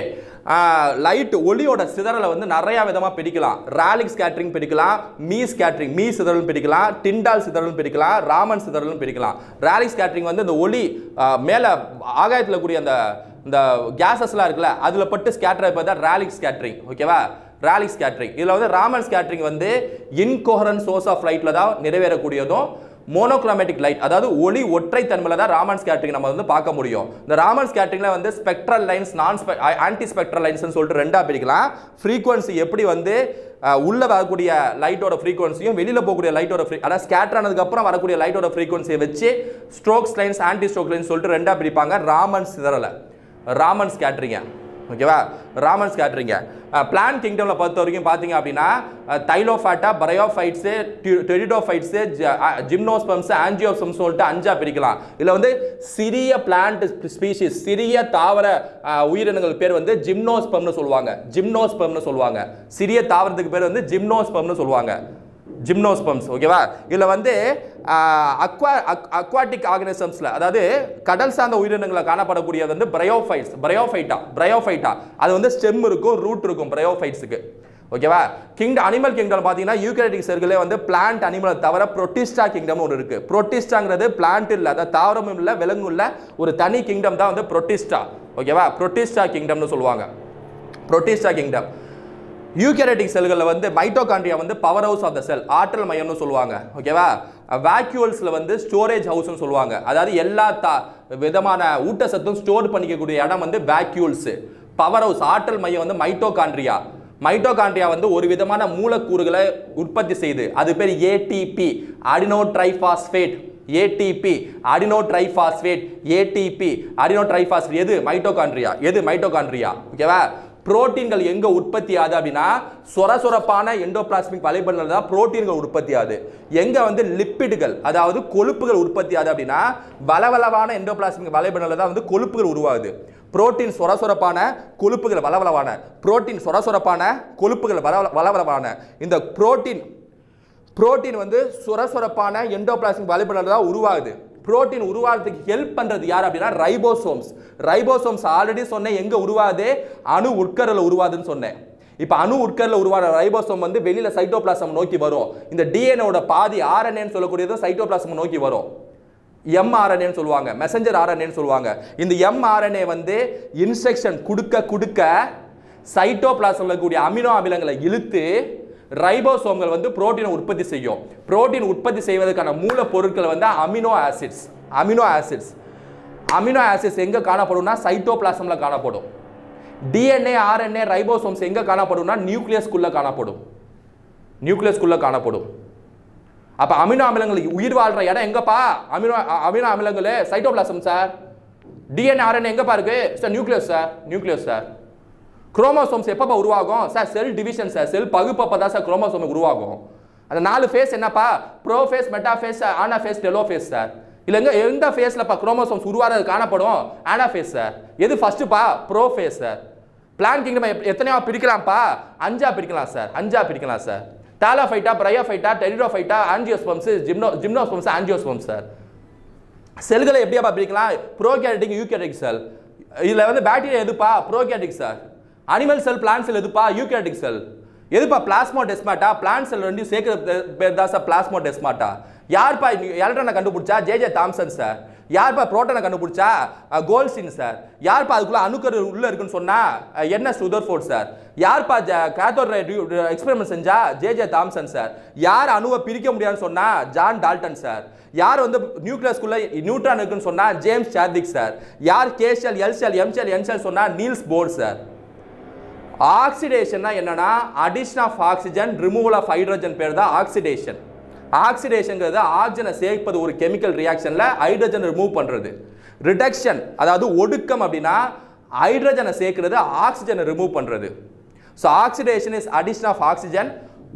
லைட் ஒளியோட சிதறலை வந்து நிறைய விதமாக பிரிக்கலாம். ராலிக் ஸ்கேட்ரிங் பிரிக்கலாம் மீ ஸ்கேட்ரிங் மீ சிதறலும் பிரிக்கலாம் டிண்டால் சிதறலும் பிரிக்கலாம் ராமன் சிதறலும் பிரிக்கலாம். ராலிக் ஸ்கேட்ரிங் வந்து இந்த ஒளி மேலே ஆகாயத்தில் கூடிய அந்த இந்த கேசஸ்லாம் இருக்குல்ல அதில் பட்டு ஸ்கேட்டர் இப்போ தான் ராலிக் ஸ்கேட்ரிங் ஓகேவா ராலிக் ஸ்கேட்ரிங் இதில் வந்து ராமன் ஸ்கேட்ரிங் வந்து இன்கோஹரன் சோர்ஸ் ஆஃப் லைட்டில் தான் நிறைவேறக்கூடியதும் மோனோக்ரோமேட்டிக் லைட் அதாவது ஒளி ஒற்றை தன்மையில் தான் ராமன் ஸ்கேட்டரிங் நம்ம வந்து பார்க்க முடியும். இந்த ராமன் ஸ்கேட்டரிங்ல வந்து ஸ்பெக்ட்ரல் லைன்ஸ் நான் ஆன்டி ஸ்பெக்ட்ரல் லைன்ஸ்னு சொல்லிட்டு ரெண்டாக பிரிக்கலாம். ஃப்ரீக்குவன்சி எப்படி வந்து உள்ளே உள்ள வரக்கூடிய லைட்டோட ஃப்ரீக்குவன்சியும் வெளியில் போகக்கூடிய லைட்டோட ஃப்ரீ அதாவது ஸ்கேட்டர் ஆனதுக்கு அப்புறம் வரக்கூடிய லைட்டோட ஃப்ரீக்குவன்சியை வச்சு Stokes lines anti Stokes lines சொல்லிட்டு ரெண்டாக பிரிப்பாங்க ராமன் சிதறலை. ராமன் ஸ்கேட்டரிங்க ஓகேவா ராமன்ஸ் ஸ்கேட்டரிங்க பிளான் கிங்டமில் பொறுத்த வரைக்கும் பார்த்தீங்க அப்படின்னா தைலோஃபேட்டா பரையோஃபைட்ஸு டெரிடோஃபைட்ஸு ஜிம்னோஸ்பம்ஸ் ஆன்ஜியோஸ்பம்ஸ் சொல்லிட்டு அஞ்சாக பிரிக்கலாம். இதில் வந்து சிறிய பிளான்ட் ஸ்பீஷிஸ் சிறிய தாவர உயிரினங்கள் பேர் வந்து ஜிம்னோஸ்பம்னு சொல்லுவாங்க. ஜிம்னோஸ்பம்னு சொல்லுவாங்க. சிறிய தாவரத்துக்கு பேர் வந்து ஜிம்னோஸ்பம்னு சொல்லுவாங்க. ஜிம்னோஸ்பம்ஸ் ஓகேவா இதில் வந்து அக்வா அக்வாட்டிக் ஆர்கனிசம்ஸில் அதாவது கடல் சார்ந்த உயிரினங்களில் காணப்படக்கூடியது வந்து பிரயோஃபைட்ஸ் பிரயோஃபைட்டா பிரயோஃபைட்டா அது வந்து ஸ்டெம் இருக்கும் ரூட் இருக்கும் பிரயோஃபைட்ஸுக்கு ஓகேவா கிங்டம் அனிமல் கிங்டம் பார்த்தீங்கன்னா யூகரேட்டிக் செல்களே வந்து பிளான்ட் அனிமலை தவிர ப்ரொட்டிஸ்டா கிங்டம் ஒன்று இருக்கு. புரொட்டிஸ்டாங்கிறது பிளான்ட் இல்லை அதாவது தாவரமும் இல்லை விலங்கும் இல்லை ஒரு தனி கிங்டம் தான் வந்து புரொட்டிஸ்டா ஓகேவா புரொட்டிஸ்டா கிங்டம்னு சொல்லுவாங்க. புரொட்டிஸ்டா கிங்டம் யூகேரட்டிக் செல்களில் வந்து மைட்டோகாண்ட்ரியா வந்து power house of the cell ஆற்றல் மையம்னு சொல்லுவாங்க. ஓகேவா வேக்யூல்ஸில் வந்து ஸ்டோரேஜ் ஹவுஸ்னு சொல்லுவாங்க. அதாவது எல்லா த விதமான ஊட்டச்சத்தும் ஸ்டோர் பண்ணிக்கக்கூடிய இடம் வந்து வேக்யூல்ஸு பவர் ஹவுஸ் ஆற்றல் மையம் வந்து மைட்டோகாண்ட்ரியா மைட்டோகாண்ட்ரியா வந்து ஒரு விதமான மூலக்கூறுகளை உற்பத்தி செய்து அது பேர் ATP adeno triphosphate ATP adeno triphosphate ATP adeno triphosphate எது? மைட்டோகாண்ட்ரியா எது மைட்டோகாண்ட்ரியா ஓகேவா புரோட்டீன்கள் எங்கே உற்பத்தி ஆகுது அப்படின்னா சொர சொரப்பான எண்டோபிளாஸ்மிக் வலைபடல தான் புரோட்டீன்கள் உற்பத்தி ஆகுது எங்கே வந்து லிப்பிடுகள் அதாவது கொழுப்புகள் உற்பத்தி ஆகுது அப்படின்னா வளவளவான எண்டோபிளாஸ்மிக் வலைபடல தான் வந்து கொழுப்புகள் உருவாகுது. புரோட்டீன் சொரசொரப்பான கொழுப்புகள் வளவளவான புரோட்டீன் சொரசொரப்பான கொழுப்புகள் வளவள வளவளவான. இந்த புரோட்டீன் புரோட்டீன் வந்து சுரசுரப்பான எண்டோபிளாஸ்மிக் வலைபடல தான் உருவாகுது. புரோட்டீன் உருவாகிறதுக்கு ஹெல்ப் பண்ணுறது யார் அப்படின்னா ரைபோசோம்ஸ். ரைபோசோம்ஸ் ஆல்ரெடி சொன்னேன் எங்கே உருவாதே அணு உட்கரில் உருவாதுன்னு சொன்னேன். இப்போ அணு உட்கரில் உருவான ரைபோசோம் வந்து வெளியில் சைட்டோபிளாசம் நோக்கி வரும். இந்த டிஎன்ஓட பாதி ஆர்என்ஏன்னு சொல்லக்கூடியதும் சைட்டோபிளாசம் நோக்கி வரும். எம்ஆர்என்ஏன்னு சொல்லுவாங்க மெசஞ்சர் ஆர்என்ஏன்னு சொல்லுவாங்க. இந்த எம்ஆர்என்ஏ வந்து இன்ஸ்ட்ரக்ஷன் கொடுக்க கொடுக்க சைட்டோபிளாசமில் இருக்கக்கூடிய அமினோ அமிலங்களை இழுத்து ரைபோசோம்கள் வந்து புரோட்டீனை உற்பத்தி செய்யும். புரோட்டீன் உற்பத்தி செய்வதற்கான மூலப்பொருட்கள் வந்து amino acids amino acids. Amino acids எங்கே காணப்படும்னா சைட்டோபிளாசமில் காணப்படும். டிஎன்ஏ ஆர்என்ஏ ரைபோசோம்ஸ் எங்கே காணப்படும்னா நியூக்ளியஸ்குள்ளே காணப்படும். நியூக்ளியஸ்குள்ளே காணப்படும். அப்போ அமினோ அமிலங்கள் உயிர் வாழ்கிற இடம் எங்கப்பா? அமினோ அமினோ அமிலங்கள் சைட்டோபிளாசம் சார். டிஎன்ஏ ஆர்என்ஏ எங்கப்பா இருக்குது sir nucleus sir nucleus sir. Chromosomes எப்பப்போ உருவாகும்? Sir cell division sir cell பகுப்பப்போ தான் சார் குரோமோசோம் உருவாகும். அந்த நாலு ஃபேஸ் என்னப்பா? Prophase metaphase anaphase telophase sir இல்லைங்க எந்த ஃபேஸ்லப்பா குரோமோசோம்ஸ் உருவாகிறது காணப்படும்? ஆனா ஃபேஸ் சார் எது ஃபஸ்ட்டுப்பா prophase sir plant kingdom எத்தனையோ பிரிக்கலாம்ப்பா? அஞ்சா பிரிக்கலாம் சார் அஞ்சா பிரிக்கலாம் sir thallophyta bryophyta pteridophyta angiosperms gymno gymnosperms angiosperms sir செல்களை எப்படியாப்பா பிரிக்கலாம்? யூ யூகேரட்டிக் செல் இதில் வந்து பேக்டீரியா எதுப்பா? Prokaryotic sir animal cell plant cell எதுப்பா? யூகேட்டிக் செல் எதுப்பா? பிளாஸ்மோ டெஸ்மாட்டா பிளான் செல் ரெண்டையும் சேர்க்கிற பேர் தான் சார் பிளாஸ்மோ டெஸ்மாட்டா யார்ப்பா எலக்ட்ரானை கண்டுபிடிச்சா? ஜே ஜே தாம்சன் சார் யார்ப்பா புரோட்டனை கண்டுபிடிச்சா? கோல்சின் சார் யார்ப்பா அதுக்குள்ள அணுக்கரு உள்ள இருக்குன்னு சொன்னா? என்ன சுதர்ஃபோர்ட் சார் யார்ப்பா கேத்தோர் எக்ஸ்பெரிமெண்ட் செஞ்சா? ஜே ஜே தாம்சன் சார் யார் அணுவை பிரிக்க முடியாதுன்னு சொன்னா? ஜான் டால்டன் சார் யார் வந்து நியூக்ளியஸ்குள்ள நியூட்ரான் இருக்குன்னு சொன்னா? ஜேம்ஸ் சார்திக் சார் யார் K shell L shell M shell N shell சொன்னா? நீல்ஸ் போர் சார் ஆக்சிடேஷன்னா என்னன்னா addition of oxygen removal of hydrogen பேர் தான் ஆக்சிடேஷன் ஆக்சிடேஷன்ங்கிறது ஆக்சிஜனை சேர்ப்பது ஒரு கெமிக்கல் ரியாக்ஷனில் ஹைட்ரஜன் ரிமூவ் பண்ணுறது ரிடக்ஷன் அதாவது ஒடுக்கம் அப்படின்னா ஹைட்ரஜனை சேர்க்கிறது ஆக்சிஜனை ரிமூவ் பண்ணுறது so oxidation is addition of oxygen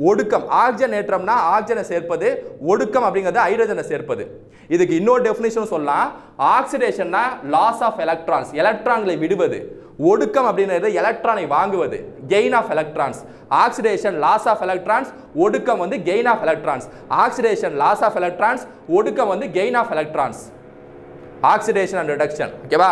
ஒடுக்கம் ஆக்சிஜன் ஏற்றம்னா ஆக்சிஜனை சேர்ப்பது ஒடுக்கம் அப்படிங்கிறது ஹைட்ரஜனை சேர்ப்பது. இதுக்கு இன்னொரு டெஃபினேஷன் சொல்லலாம். ஆக்சிடேஷன்னா லாஸ் ஆஃப் எலக்ட்ரான்ஸ் எலக்ட்ரான்களை விடுவது. ஒடுக்கம் அப்படிங்கிறது எலக்ட்ரானை வாங்குவது gain of electrons oxidation loss of electrons ஒடுக்கம் வந்து gain of electrons oxidation loss of electrons ஒடுக்கம் வந்து gain of electrons oxidation and reduction ஓகேவா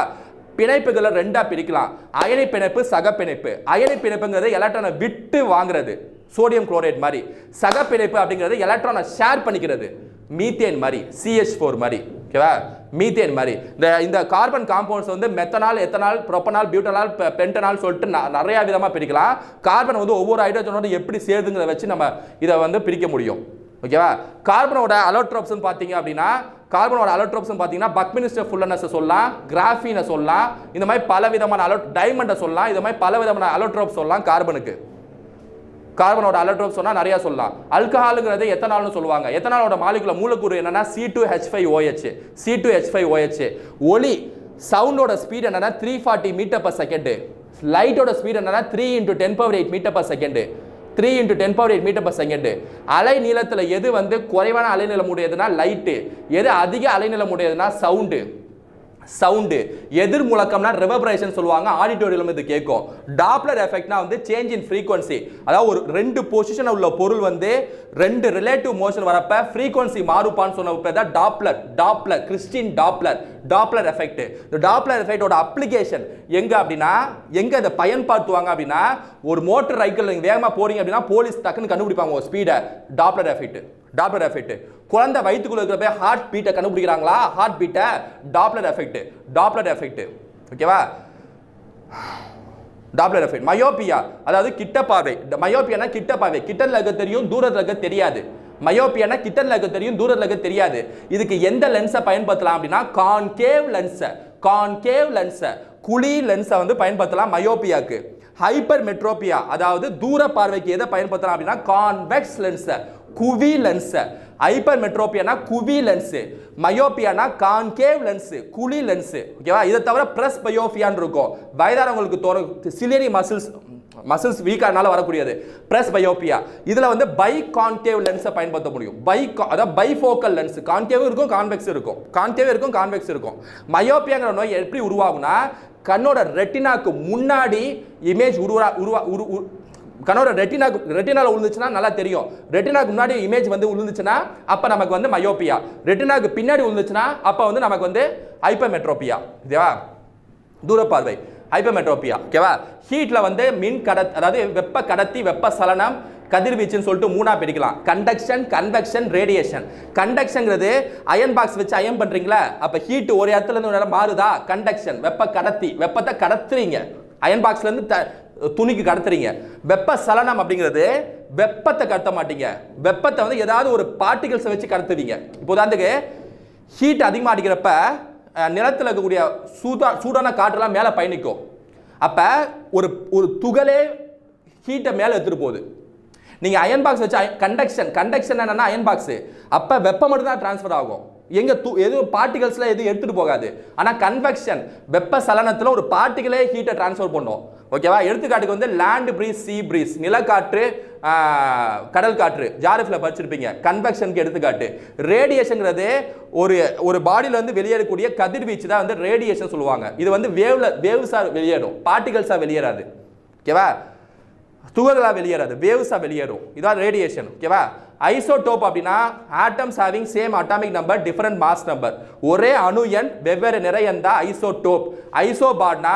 பிணைப்புகளை ரெண்டாக பிரிக்கலாம். அயனி பிணைப்பு சக பிணைப்பு அயனி பிணைப்புங்கிறது எலக்ட்ரானை விட்டு வாங்குறது. சோடியம் குளோரைட் மாதிரி சக பிணைப்பு அப்படிங்கிறது எலக்ட்ரானை ஷேர் பண்ணிக்கிறது. மீத்தேன் மாதிரி சிஹெச் ஃபோர் மாதிரி. ஓகேவா மீத்தேன் மாதிரி. இந்த இந்த கார்பன் காம்பவுண்ட்ஸ் வந்து methanol ethanol propanol butanol pentanol சொல்லிட்டு ந- விதமாக பிரிக்கலாம். கார்பன் வந்து ஒவ்வொரு ஹைட்ரஜனோட எப்படி சேருதுங்கிறத வச்சு நம்ம இதை வந்து பிரிக்க முடியும். ஓகேவா கார்பனோட அலோட்ரோப்ஸ்னு பார்த்தீங்க அப்படின்னா கார்பனோட அலோட்ரோப்ஸ்னு பார்த்தீங்கன்னா பக்மினிஸ்டர் ஃபுல்லனஸை சொல்லலாம் கிராஃபீனை சொல்லலாம் இந்த மாதிரி பல விதமான அலோ டைமண்டை சொல்லலாம் இந்த மாதிரி பல விதமான அலோட்ரோப் சொல்லலாம் கார்பனுக்கு கார்பனோட அலட்ரோப் சொன்னால் நிறையா சொல்லலாம். அல்கஹாலுங்கிறது எத்தனால்னு சொல்லுவாங்க. எத்தனாலோட மாலிகுல மூலக்கூறு என்னன்னா C two H five OH C two H five OH ஒலி சவுண்டோட ஸ்பீட் என்னன்னா three forty metre per second லைட்டோட ஸ்பீட் என்னன்னா three into ten power eight metre per second three into ten power eight metre per second அலை நீளத்தில் எது வந்து குறைவான அலைநிலம் உடையதுன்னா லைட்டு எது அதிக அலைநிலம் உடையதுன்னா சவுண்டு சவுண்டு. எதிர் முழக்கம்னா ரெவபரேஷன் சொல்லுவாங்க. ஆடிட்டோரியம் இது கேட்கும். டாப்லர் எஃபெக்ட்னா வந்து சேஞ்ச் இன் ஃப்ரீக்வன்சி அதாவது ஒரு ரெண்டு பொசிஷன் உள்ள பொருள் வந்து ரெண்டு ரிலேட்டிவ் மோஷன் வரப்ப ஃப்ரீக்வன்சி மாறுப்பான்னு சொன்ன பேர் தான் Doppler Doppler Christian Doppler Doppler effect இந்த டாப்ளர் எஃபெக்டோட அப்ளிகேஷன் எங்க அப்படின்னா எங்க இதை பயன்படுத்துவாங்க அப்படின்னா ஒரு மோட்டர் ரைக்கிள் நீங்க வேகமா போறீங்க அப்படின்னா போலீஸ் டக்குன்னு கண்டுபிடிப்பாங்க ஒரு ஸ்பீடை டாப்ளர் எஃபெக்ட் டாப்லர் எஃபெக்ட் குழந்தை வயிற்றுக்குள்ள இருக்கிற ஹார்ட் பீட்டை கண்டுபிடிக்கிறாங்களா? ஹார்ட் பீட்டை டாப்லர் எஃபெக்ட் டாப்லர் எஃபெக்ட் ஓகேவா டாப்ளர் எஃபெக்ட் மயோபியா அதாவது கிட்ட பார்வை மயோபியானா கிட்ட பார்வை கிட்டல இருக்க தெரியும் தூரத்துல இருக்க தெரியாது. மயோப்பியானா கிட்டல இருக்க தெரியும் தூரத்தில் இருக்க தெரியாது. இதுக்கு எந்த லென்ஸை பயன்படுத்தலாம் அப்படின்னா கான்கேவ் லென்ஸை கான்கேவ் லென்ஸை குழி லென்ஸை வந்து பயன்படுத்தலாம் மயோபியாக்கு ஹைப்பர் மெட்ரோபியா அதாவது தூர பார்வைக்கு எதை பயன்படுத்தலாம் அப்படின்னா கான்வெக்ஸ் லென்ஸை குவி லென்ஸை ஹைப்பர் மெட்ரோபியானா குவி லென்ஸு மயோபியானா கான்கேவ் லென்ஸு குழி லென்ஸு ஓகேவா இதை தவிர ப்ரெஸ் பயோபியான்னு இருக்கும். வயதானவங்களுக்கு தோற சிலியரி மசில்ஸ் மசில்ஸ் வீக்கானால வரக்கூடியது. பிரஸ் பயோபியா இதில் வந்து பை கான்கேவ் லென்ஸை பயன்படுத்த முடியும். பை அதாவது பை ஃபோக்கல் லென்ஸ் கான்கேவும் இருக்கும் கான்வெக்ஸ் இருக்கும். கான்கேவ் இருக்கும் கான்வெக்ஸ் இருக்கும். மயோபியாங்கிற நோய் எப்படி உருவாகும்னா கண்ணோட ரெட்டினாக்கு முன்னாடி இமேஜ் உருவா உருவா உரு கண்ணோட ரெட்டினாக்கு ரெட்டினாவில் விழுந்துச்சுன்னா நல்லா தெரியும். ரெட்டினாக்கு முன்னாடி இமேஜ் வந்து விழுந்துச்சுன்னா அப்போ நமக்கு வந்து மயோபியா ரெட்டினாக்கு பின்னாடி விழுந்துச்சுன்னா அப்போ வந்து நமக்கு வந்து ஹைப்பர்மெட்ரோபியா ஓகேவா தூரப்பார்வை. ஹைப்பமெட்ரோபியா ஓகேவா ஹீட்டில் வந்து மின் கட அதாவது வெப்ப கடத்தி வெப்ப சலனம் கதிர்வீச்சுன்னு சொல்லிட்டு மூணாக பிரிக்கலாம். கண்டக்ஷன் கன்வெக்ஷன் ரேடியேஷன் கண்டக்ஷன்ங்கிறது அயன் பாக்ஸ் வச்சு அயன் பண்ணுறீங்களா அப்போ ஹீட் ஒரு இடத்துல இருந்து ஒரு இடம் மாறுதா? கண்டக்ஷன் வெப்ப கடத்தி. வெப்பத்தை கடத்துறீங்க. அயன் பாக்ஸ்லேருந்து த- துணிக்கு கடத்துறீங்க. வெப்ப சலனம் அப்படிங்கிறது வெப்பத்தை கடத்த மாட்டீங்க. வெப்பத்தை வந்து ஏதாவது ஒரு பார்ட்டிகல்ஸை வச்சு கடத்துவீங்க. இப்போ உதாரணத்துக்கு ஹீட் அதிகமாக அடிக்கிறப்ப நிலத்தில் இருக்கக்கூடிய சூதா சூடான காற்றெல்லாம் மேலே பயணிக்கும். அப்போ ஒரு ஒரு துகளே ஹீட்டை மேலே எடுத்துகிட்டு போகுது. நீங்கள் அயன் பாக்ஸ் வச்சு கண்டக்ஷன் கண்டக்ஷன் என்னென்னா அயன் பாக்ஸு அப்போ வெப்பம் மட்டும் தான் ஆகும். எங்கே தூ எதுவும் பார்ட்டிகல்ஸில் எதுவும் எடுத்துகிட்டு போகாது. ஆனால் கன்வெக்ஷன் வெப்ப சலனத்தில் ஒரு பார்ட்டிகளே ஹீட்டை ட்ரான்ஸ்ஃபர் பண்ணும். ஓகேவா எடுத்துக்காட்டுக்கு வந்து லேண்ட் பிரீஸ் சீ பிரீஸ் நிலக்காற்று கடல் காற்று ஜாரிஃபில் படிச்சிருப்பீங்க. கன்வெக்ஷனுக்கு எடுத்துக்காட்டு. ரேடியேஷனுங்கிறது ஒரு ஒரு பாடியிலேருந்து வெளியேறக்கூடிய கதிர்வீச்சு தான் வந்து ரேடியேஷன் சொல்லுவாங்க. இது வந்து வேவ்ல வேவ்ஸாக வெளியேறும். பார்ட்டிகல்ஸாக வெளியேறாது. ஓகேவா துகள்களா வெளியேறாது. வேவ்ஸாக வெளியேறும். இதான் ரேடியேஷன் ஓகேவா ஐசோடோப் அப்படின்னா atoms having same atomic number different mass number ஒரே அணு எண் வெவ்வேறு நிறை எண் தான் ஐசோடோப். ஐசோபார்னா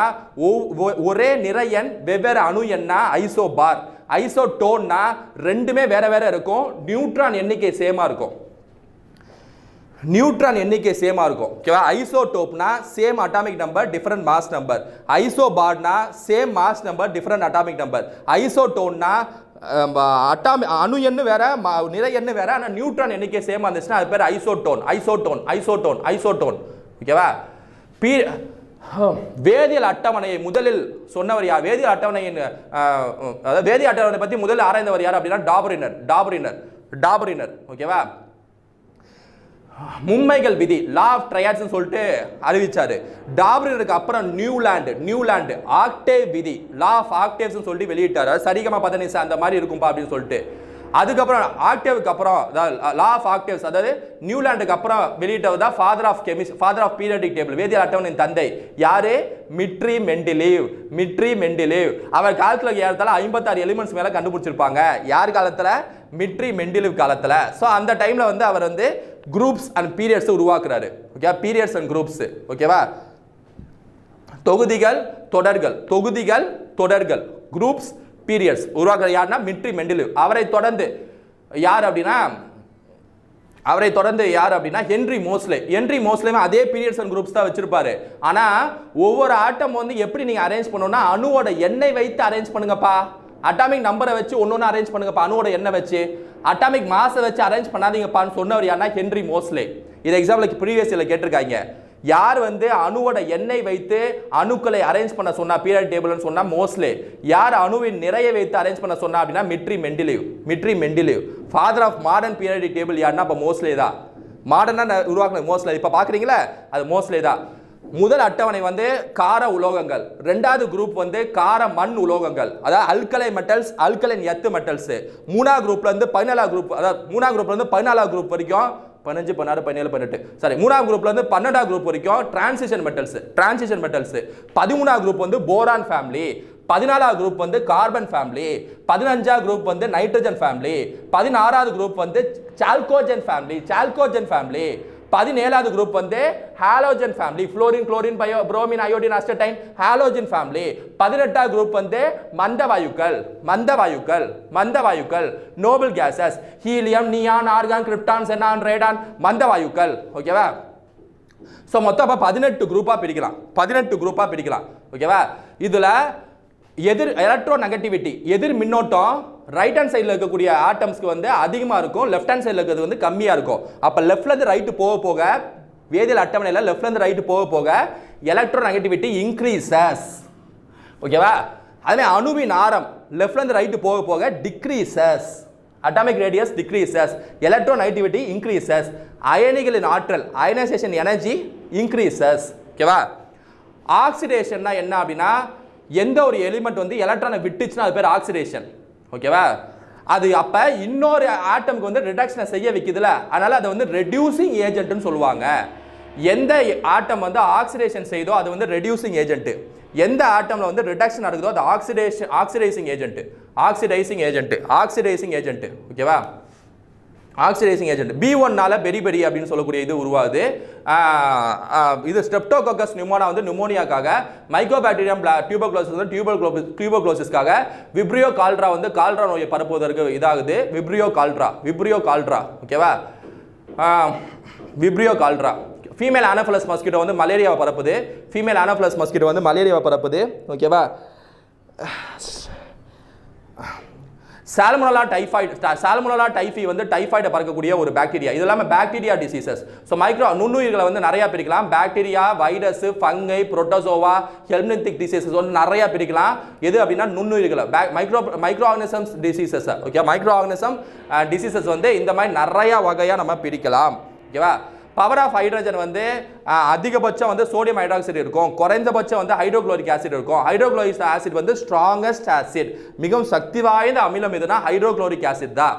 ஒரே நிறை எண் வெவ்வேறு அணு எண்ணா ஐசோபார். ஐசோடோன்னா ரெண்டுமே வேற வேற இருக்கும். நியூட்ரான் எண்ணிக்கை சேமா இருக்கும். நியூட்ரான் எண்ணிக்கை சேமாக இருக்கும். ஓகேவா ஐசோடோப்னா same atomic number different mass number ஐசோபார்னா same mass number different atomic number ஐசோடோன்னா அட்டாமி அணு எண்ணு வேற நிறை எண்ணு வேற ஆனால் நியூட்ரான் எண்ணிக்கை சேமா இருந்துச்சுன்னா அது பேர் ஐசோட்டோன் ஐசோட்டோன் ஐசோட்டோன் ஐசோட்டோன் ஓகேவா பீ வேதியியல் அட்டவணையை முதலில் சொன்னவர் யார்? வேதியியல் அட்டவணையின் அதாவது வேதியியல் அட்டவணை பற்றி முதலில் ஆராய்ந்தவர் யார் அப்படின்னா டாபரினர் டாபரினர் டாபரினர். ஓகேவா மும்மைகள் விதி லா ஆஃப் ட்ரையாட்ஸ்னு சொல்லிட்டு அறிவிச்சாரு. டாப்ரினருக்கு அப்புறம் நியூலாண்டு நியூலாண்டு ஆக்டேவ் விதி லா ஆஃப் ஆக்டேவ்ஸ்னு சொல்லிட்டு வெளியிட்டாரு. சரிகமா பதனிசா அந்த மாதிரி இருக்கும்பா அப்படின்னு சொல்லிட்டு. அதுக்கப்புறம் ஆக்டேவுக்கு அப்புறம் லா ஆஃப் ஆக்டேவ்ஸ் அதாவது நியூலாண்டுக்கு அப்புறம் வெளியிட்டவர் தான் father of chemist father of periodic table வேதியியல் அட்டவணையின் தந்தை. யாரு? மிட்ரி மெண்டிலீவ் மிட்ரி மெண்டிலீவ். அவர் காலத்தில் ஏறத்தால ஐம்பத்தாறு எலிமெண்ட்ஸ் மேலே கண்டுபிடிச்சிருப்பாங்க. யார் காலத்தில்? மிட்ரி மெண்டிலிவ் காலத்தில். ஸோ அந்த டைமில் வந்து அவர் வந்து குரூப்ஸ் அண்ட் பீரியட்ஸ் உருவாக்குறாரு. ஓகே பீரியட்ஸ் அண்ட் குரூப்ஸ் ஓகேவா தொகுதிகள் தொடர்கள். தொகுதிகள் தொடர்கள். குரூப்ஸ் பீரியட்ஸ் உருவாக்குறது யாருன்னா மிட்ரி மெண்டிலிவ் அவரை தொடர்ந்து யார் அப்படின்னா அவரை தொடர்ந்து யார் அப்படின்னா ஹென்ரி மோஸ்லே. ஹென்ரி மோஸ்லேமே அதே பீரியட்ஸ் அண்ட் குரூப்ஸ் தான் வச்சிருப்பாரு. ஆனால் ஒவ்வொரு ஆட்டம் வந்து எப்படி நீங்கள் அரேஞ்ச் பண்ணணும்னா அணுவோட எண்ணெய் வைத்து அரேஞ்ச் பண்ணுங்கப்பா. அட்டாமிக் நம்பரை வச்சு ஒன்று ஒன்று அரேஞ்ச் பண்ணுங்கப்பா அணுவோட எண்ணெய் வச்சு. அட்டாமிக் மாசை வச்சு அரேஞ்ச் பண்ணாதீங்கப்பான்னு சொன்னவர் யாருன்னா ஹென்ரி மோஸ்லே. இது எக்ஸாம்பிளுக்கு ப்ரீவியஸ் இதில் கேட்டிருக்காங்க. யார் வந்து அணுவோட எண்ணெய் வைத்து அணுக்களை அரேஞ்ச் பண்ண சொன்னா பீரியட் டேபிள்னு சொன்னா மோஸ்ட்லி யார் அணுவின் நிறைய வைத்து அரேஞ்ச் பண்ண சொன்னா அப்படின்னா Dmitri Mendeleev Dmitri Mendeleev father of modern period table யாருன்னா இப்போ மோஸ்ட்லி தான். மாடர்னாக உருவாக்குன மோஸ்ட்லி இப்போ பார்க்குறீங்களா? அது மோஸ்ட்லி தான். முதல் அட்டவணை வந்து கார உலோகங்கள். ரெண்டாவது குரூப் வந்து கார மண் உலோகங்கள். அதாவது alkali metals alkaline earth metals மூணாவது குரூப்ல இருந்து பதினாலாவது குரூப் அதாவது மூணாவது குரூப்ல இருந்து பதினாலாவது குரூப் வரைக்கும் பதினஞ்சு பதினாறு பதினேழு பதினெட்டு. சாரி மூணாவது குரூப்ல இருந்து பன்னெண்டாம் குரூப் வரைக்கும் டிரான்சிஷன் மெட்டல்ஸ் டிரான்சிஷன் மெட்டல்ஸ் பதிமூணாவது குரூப் வந்து போரான் ஃபேமிலி பதினாலாவது குரூப் வந்து கார்பன் ஃபேமிலி பதினஞ்சாவது குரூப் வந்து நைட்ரஜன் ஃபேமிலி பதினாறாவது குரூப் வந்து சால்கோஜன் ஃபேமிலி சால்கோஜன் ஃபேமிலி பதினேழாவது குரூப் வந்து halogen family fluorine chlorine bio bromine iodine astatine halogen family பதினெட்டாவது குரூப் வந்து மந்த வாயுக்கள் மந்த வாயுக்கள் மந்த வாயுக்கள் noble gases helium neon argon krypton xenon radon மந்த வாயுக்கள் ஓகேவா ஸோ மொத்தம் அப்போ பதினெட்டு குரூப்பாக பிரிக்கலாம். பதினெட்டு குரூப்பாக பிரிக்கலாம். ஓகேவா இதில் எதிர் எலக்ட்ரோ நெகட்டிவிட்டி எதிர் மின்னோட்டம் ரைட் ஹேண்ட் சைடில் இருக்கக்கூடிய ஆட்டம்ஸ்க்கு வந்து அதிகமாக இருக்கும். லெஃப்ட் ஹேண்ட் சைடில் இருக்கிறது வந்து கம்மியாக இருக்கும். அப்போ லெஃப்ட்லேருந்து ரைட்டு போக போக வேதியியல் அட்டவணையில் லெஃப்ட்லேருந்து ரைட்டு போக போக எலக்ட்ரோ நெகட்டிவிட்டி இன்க்ரீசஸ் ஓகேவா அதுவே அணுவின் ஆரம். லெஃப்ட்லேருந்து ரைட்டு போக போக decreases atomic radius decreases electronegativity increases அயனிகளின் ஆற்றல் அயனைசேஷன் எனர்ஜி இன்க்ரீசஸ் ஓகேவா ஆக்சிடேஷன்னா என்ன அப்படின்னா எந்த ஒரு எலிமெண்ட் வந்து எலக்ட்ரானை விட்டுச்சுன்னா அது பேர் ஆக்சிடேஷன் ஓகேவா அது அப்போ இன்னொரு ஆட்டம்க்கு வந்து ரிடக்ஷனை செய்ய வைக்குதுல. அதனால் அதை வந்து ரெடியூசிங் ஏஜென்ட்னு சொல்லுவாங்க. எந்த ஆட்டம் வந்து ஆக்சிடேஷன் செய்தோ அது வந்து ரெடியூசிங் ஏஜென்ட்டு எந்த ஆட்டமில் வந்து ரிடக்ஷன் நடக்குதோ அது oxidation oxidising agent oxidising agent oxidising agent ஓகேவா ஆக்சிடைசிங் ஏஜென்ட் பி ஒன்னால பெரி பெரி அப்படின்னு சொல்லக்கூடிய இது உருவாகுது. இது ஸ்டெப்டோகோக்கஸ் நியூமோனா வந்து நியூமோனியாக்காக மைக்ரோபாக்டீரியம் டியூபோக்ளோசிஸ் வந்து டியூபோக்ளோ டியூபோக்ளோசிஸ்க்காக விப்ரியோ கால்ட்ரா வந்து கால்ட்ரா நோயை பரப்புவதற்கு இதாகுது. விப்ரியோ கால்ட்ரா விப்ரியோ கால்ட்ரா ஓகேவா விப்ரியோ கால்ட்ரா ஃபீமேல் அனஃபலஸ் மஸ்கிட்டோ வந்து மலேரியாவை பரப்புது. ஃபீமேல் அனஃபலஸ் மஸ்கிட்டோ வந்து மலேரியாவை பரப்புது ஓகேவா சால்மோனலா டைஃபாய்டு சால்மோனலா டைஃபி வந்து டைஃபாய்டை பறக்கக்கூடிய ஒரு பாக்டீரியா இது இல்லாமல் பாக்டீரியா டிசீசஸ் ஸோ மைக்ரோ நுண்ணுயிர்களை வந்து நிறையா பிரிக்கலாம். Bacteria virus fungi protozoa helminthic diseases வந்து நிறையா பிரிக்கலாம். எது அப்படின்னா நுண்ணுயிர்களை. Micro micro organisms diseases okay micro organism diseases வந்து இந்த மாதிரி நிறையா வகையாக நம்ம பிரிக்கலாம். ஓகேவா பவர் ஆஃப் ஹைட்ரஜன் வந்து அதிகபட்சம் வந்து சோடியம் ஹைட்ராக்சைடு இருக்கும். குறைந்தபட்சம் வந்து ஹைட்ரோகுளோரிக் ஆசிட் இருக்கும். ஹைட்ரோகுளோரிக் ஆசிட் வந்து ஸ்ட்ராங்கஸ்ட் ஆசிட் மிகவும் சக்தி வாய்ந்த அமிலம் எதுனா ஹைட்ரோக்ளோரிக் ஆசிட் தான்.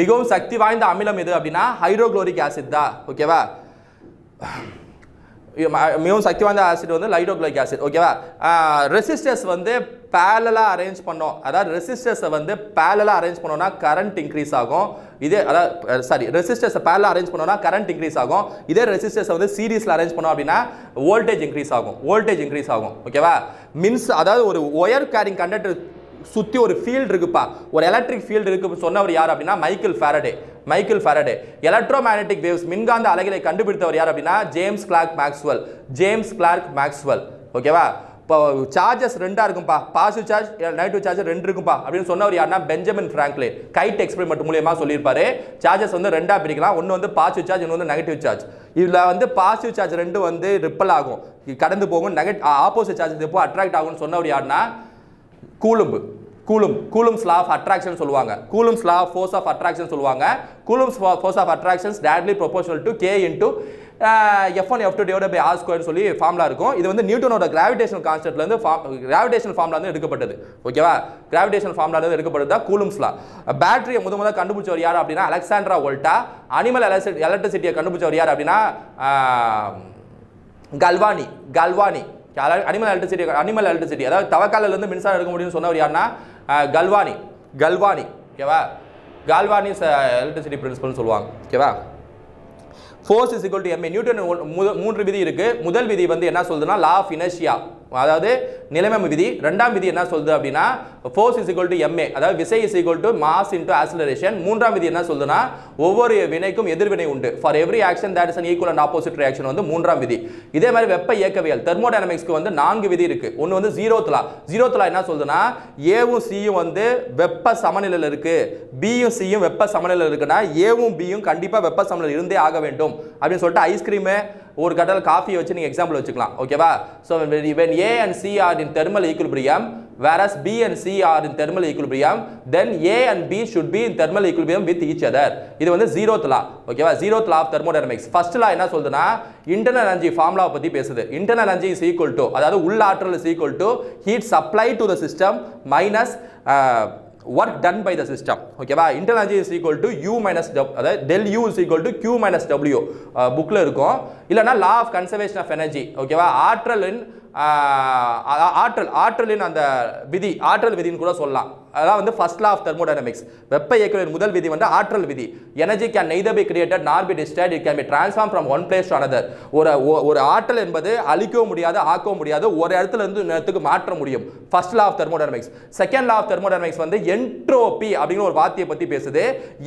மிகவும் சக்தி வாய்ந்த அமிலம் எது அப்படின்னா ஹைட்ரோக்ளோரிக் ஆசிட் தான். ஓகேவா மிகவும் சக்தி வாய்ந்த ஆசிட் வந்து லைட்ரோக்ளோரிக் ஆசிட் ஓகேவா ரெசிஸ்டர்ஸ் வந்து பேலலாக அரேஞ்ச் பண்ணோம். அதாவது ரெசிஸ்டர்ஸை வந்து பேலலாக அரேஞ்ச் பண்ணோம்னா கரண்ட் இன்க்ரீஸ் ஆகும். இதே அதாவது சாரி ரெசிஸ்டர்ஸை பேரலாக அரேஞ்ச் பண்ணோம்னா கரண்ட் இன்க்ரீஸ் ஆகும். இதே ரெசிஸ்டர்ஸை வந்து சீரீஸில் அரேஞ்ச் பண்ணோம் அப்படின்னா வோல்டேஜ் இன்க்ரீஸ் ஆகும். வோல்டேஜ் இன்க்ரீஸ் ஆகும். ஓகேவா மின்ஸ் அதாவது ஒரு ஒயர் கேரிங் கண்டக்டர் சுற்றி ஒரு ஃபீல்டு இருக்குப்பா. ஒரு எலக்ட்ரிக் ஃபீல்டு இருக்கு சொன்னவர் யார் அப்படின்னா Michael Faraday Michael Faraday electromagnetic waves மின்காந்த அலைகளை கண்டுபிடித்தவர் யார் அப்படின்னா James Clerk Maxwell James Clerk Maxwell ஓகேவா இப்போ சார்ஜஸ் ரெண்டாக இருக்கும்ப்பா பாசிட்டிவ் சார்ஜ் நெகட்டிவ் சார்ஜ் ரெண்டு இருக்கும்ப்பா அப்படின்னு சொன்னவர் யாருன்னா பெஞ்சமின் ஃப்ராங்க்லே கைட் எக்ஸ்பெரிமெண்ட் மூலியமாக சொல்லியிருப்பாரு. சார்ஜஸ் வந்து ரெண்டாக பிரிக்கலாம். ஒன்று வந்து பாசிட்டிவ் சார்ஜ் இன்னொன்று வந்து நெகட்டிவ் சார்ஜ் இதில் வந்து பாசிட்டிவ் சார்ஜ் ரெண்டு வந்து ரிப்பல் ஆகும். கடந்து போகும் நெகட் ஆப்போசிட் சார்ஜ் எப்போ அட்ராக்ட் ஆகும்னு சொன்னவர் யாருன்னா Coulomb. Coulomb Coulomb's law of attraction சொல்லுவாங்க. Coulomb's law force of attraction சொல்லுவாங்க. Coulomb force of attractions டேட்லி proportional to K into F one F two divide by R square சொல்லி ஃபார்முலா இருக்கும். இது வந்து நியூட்டனோட கிராவிடேஷன் கான்செப்ட்லேருந்து கிராவிடேஷன் ஃபார்ம்லேருந்து எடுக்கப்பட்டது. ஓகேவா கிராவிடேஷன் ஃபார்ம்ல இருந்து எடுக்கப்பட்டது தான் கூலும்ஸ்லா பேட்டரியை முத முதல் கண்டுபிடிச்சவர் யார் அப்படின்னா அலெக்சாண்ட்ரா வோல்டா அனிமல் எலக்ட்ரிசிட்டியை கண்டுபிடிச்சவர் யார் அப்படின்னா Galvani Galvani animal electricity animal electricity அதாவது தவக்காலில் இருந்து மின்சாரம் எடுக்க முடியும்னு சொன்னவர் யாருன்னா கல்வானி கல்வானி ஓகேவா கால்வானி எலக்ட்ரிசிட்டி பிரின்சிபல்னு சொல்லுவாங்க. ஓகேவா force is equal to MA Newton மூன்று விதி இருக்குது முதல் விதி வந்து என்ன சொல்லுதுன்னா லா ஆஃப் இனர்ஷியா அதாவது நிலைமை விதி ரெண்டாம் விதி என்ன சொல்லுது அப்படின்னா force is equal to MA அதாவது விசை is equal to mass into acceleration மூன்றாம் விதி என்ன சொல்லுதுன்னா ஒவ்வொரு வினைக்கும் எதிர்வினை உண்டு. For every action that is an equal and opposite reaction வந்து மூன்றாம் விதி. இதே மாதிரி வெப்ப இயக்கவியல் தெர்மோடைனமிக்ஸ்க்கு வந்து நான்கு விதி இருக்கு. ஒன்று வந்து ஜீரோ லா ஜீரோ லா என்ன சொல்லுதுன்னா ஏவும் சியும் வந்து வெப்ப சமநிலையில் இருக்கு. பியும் சியும் வெப்ப சமநிலையில் இருக்குன்னா ஏவும் பியும் கண்டிப்பாக வெப்ப சமநிலை இருந்தே ஆக வேண்டும். அப்படின்னு சொல்லிட்டு ஐஸ்கிரீமு ஒரு கடல் காஃபியை வச்சு நீங்கள் எக்ஸாம்பிள் வச்சுக்கலாம் ஓகேவா so when A and C are in thermal equilibrium whereas B and C are in thermal equilibrium then A and B should be in thermal equilibrium with each other. இது வந்து zeroth law ஓகேவா zeroth law of thermodynamics first law என்ன சொல்லுதுன்னா internal energy ஃபார்முலாவை பற்றி பேசுது. Internal energy is equal to அதாவது உள்ள ஆற்றல் is equal to heat supply to the system minus work done by the system ஓகேவா internal energy is equal to U minus அதாவது del U is equal to Q minus W புக்கில் இருக்கும். இல்லைனா law of conservation of energy ஓகேவா ஆற்றலின் ஆற்றல் ஆற்றலின் அந்த விதி ஆற்றல் விதின்னு கூட சொல்லலாம். அதான் வந்து ஃபர்ஸ்ட் லா ஆஃப் தெர்மோடைனமிக்ஸ் வெப்ப இயக்கவின் முதல் விதி வந்து ஆற்றல் விதி. Energy can neither be created nor be destroyed it can be transform from one place to another ஒரு ஒரு ஆற்றல் என்பது அழிக்கவும் முடியாது ஆக்கவும் முடியாது ஒரு இடத்துல இருந்து இடத்துக்கு மாற்ற முடியும். First law of thermodynamics second law of thermodynamics வந்து என்ட்ரோபி அப்படிங்கிற ஒரு வார்த்தையை பற்றி பேசுது.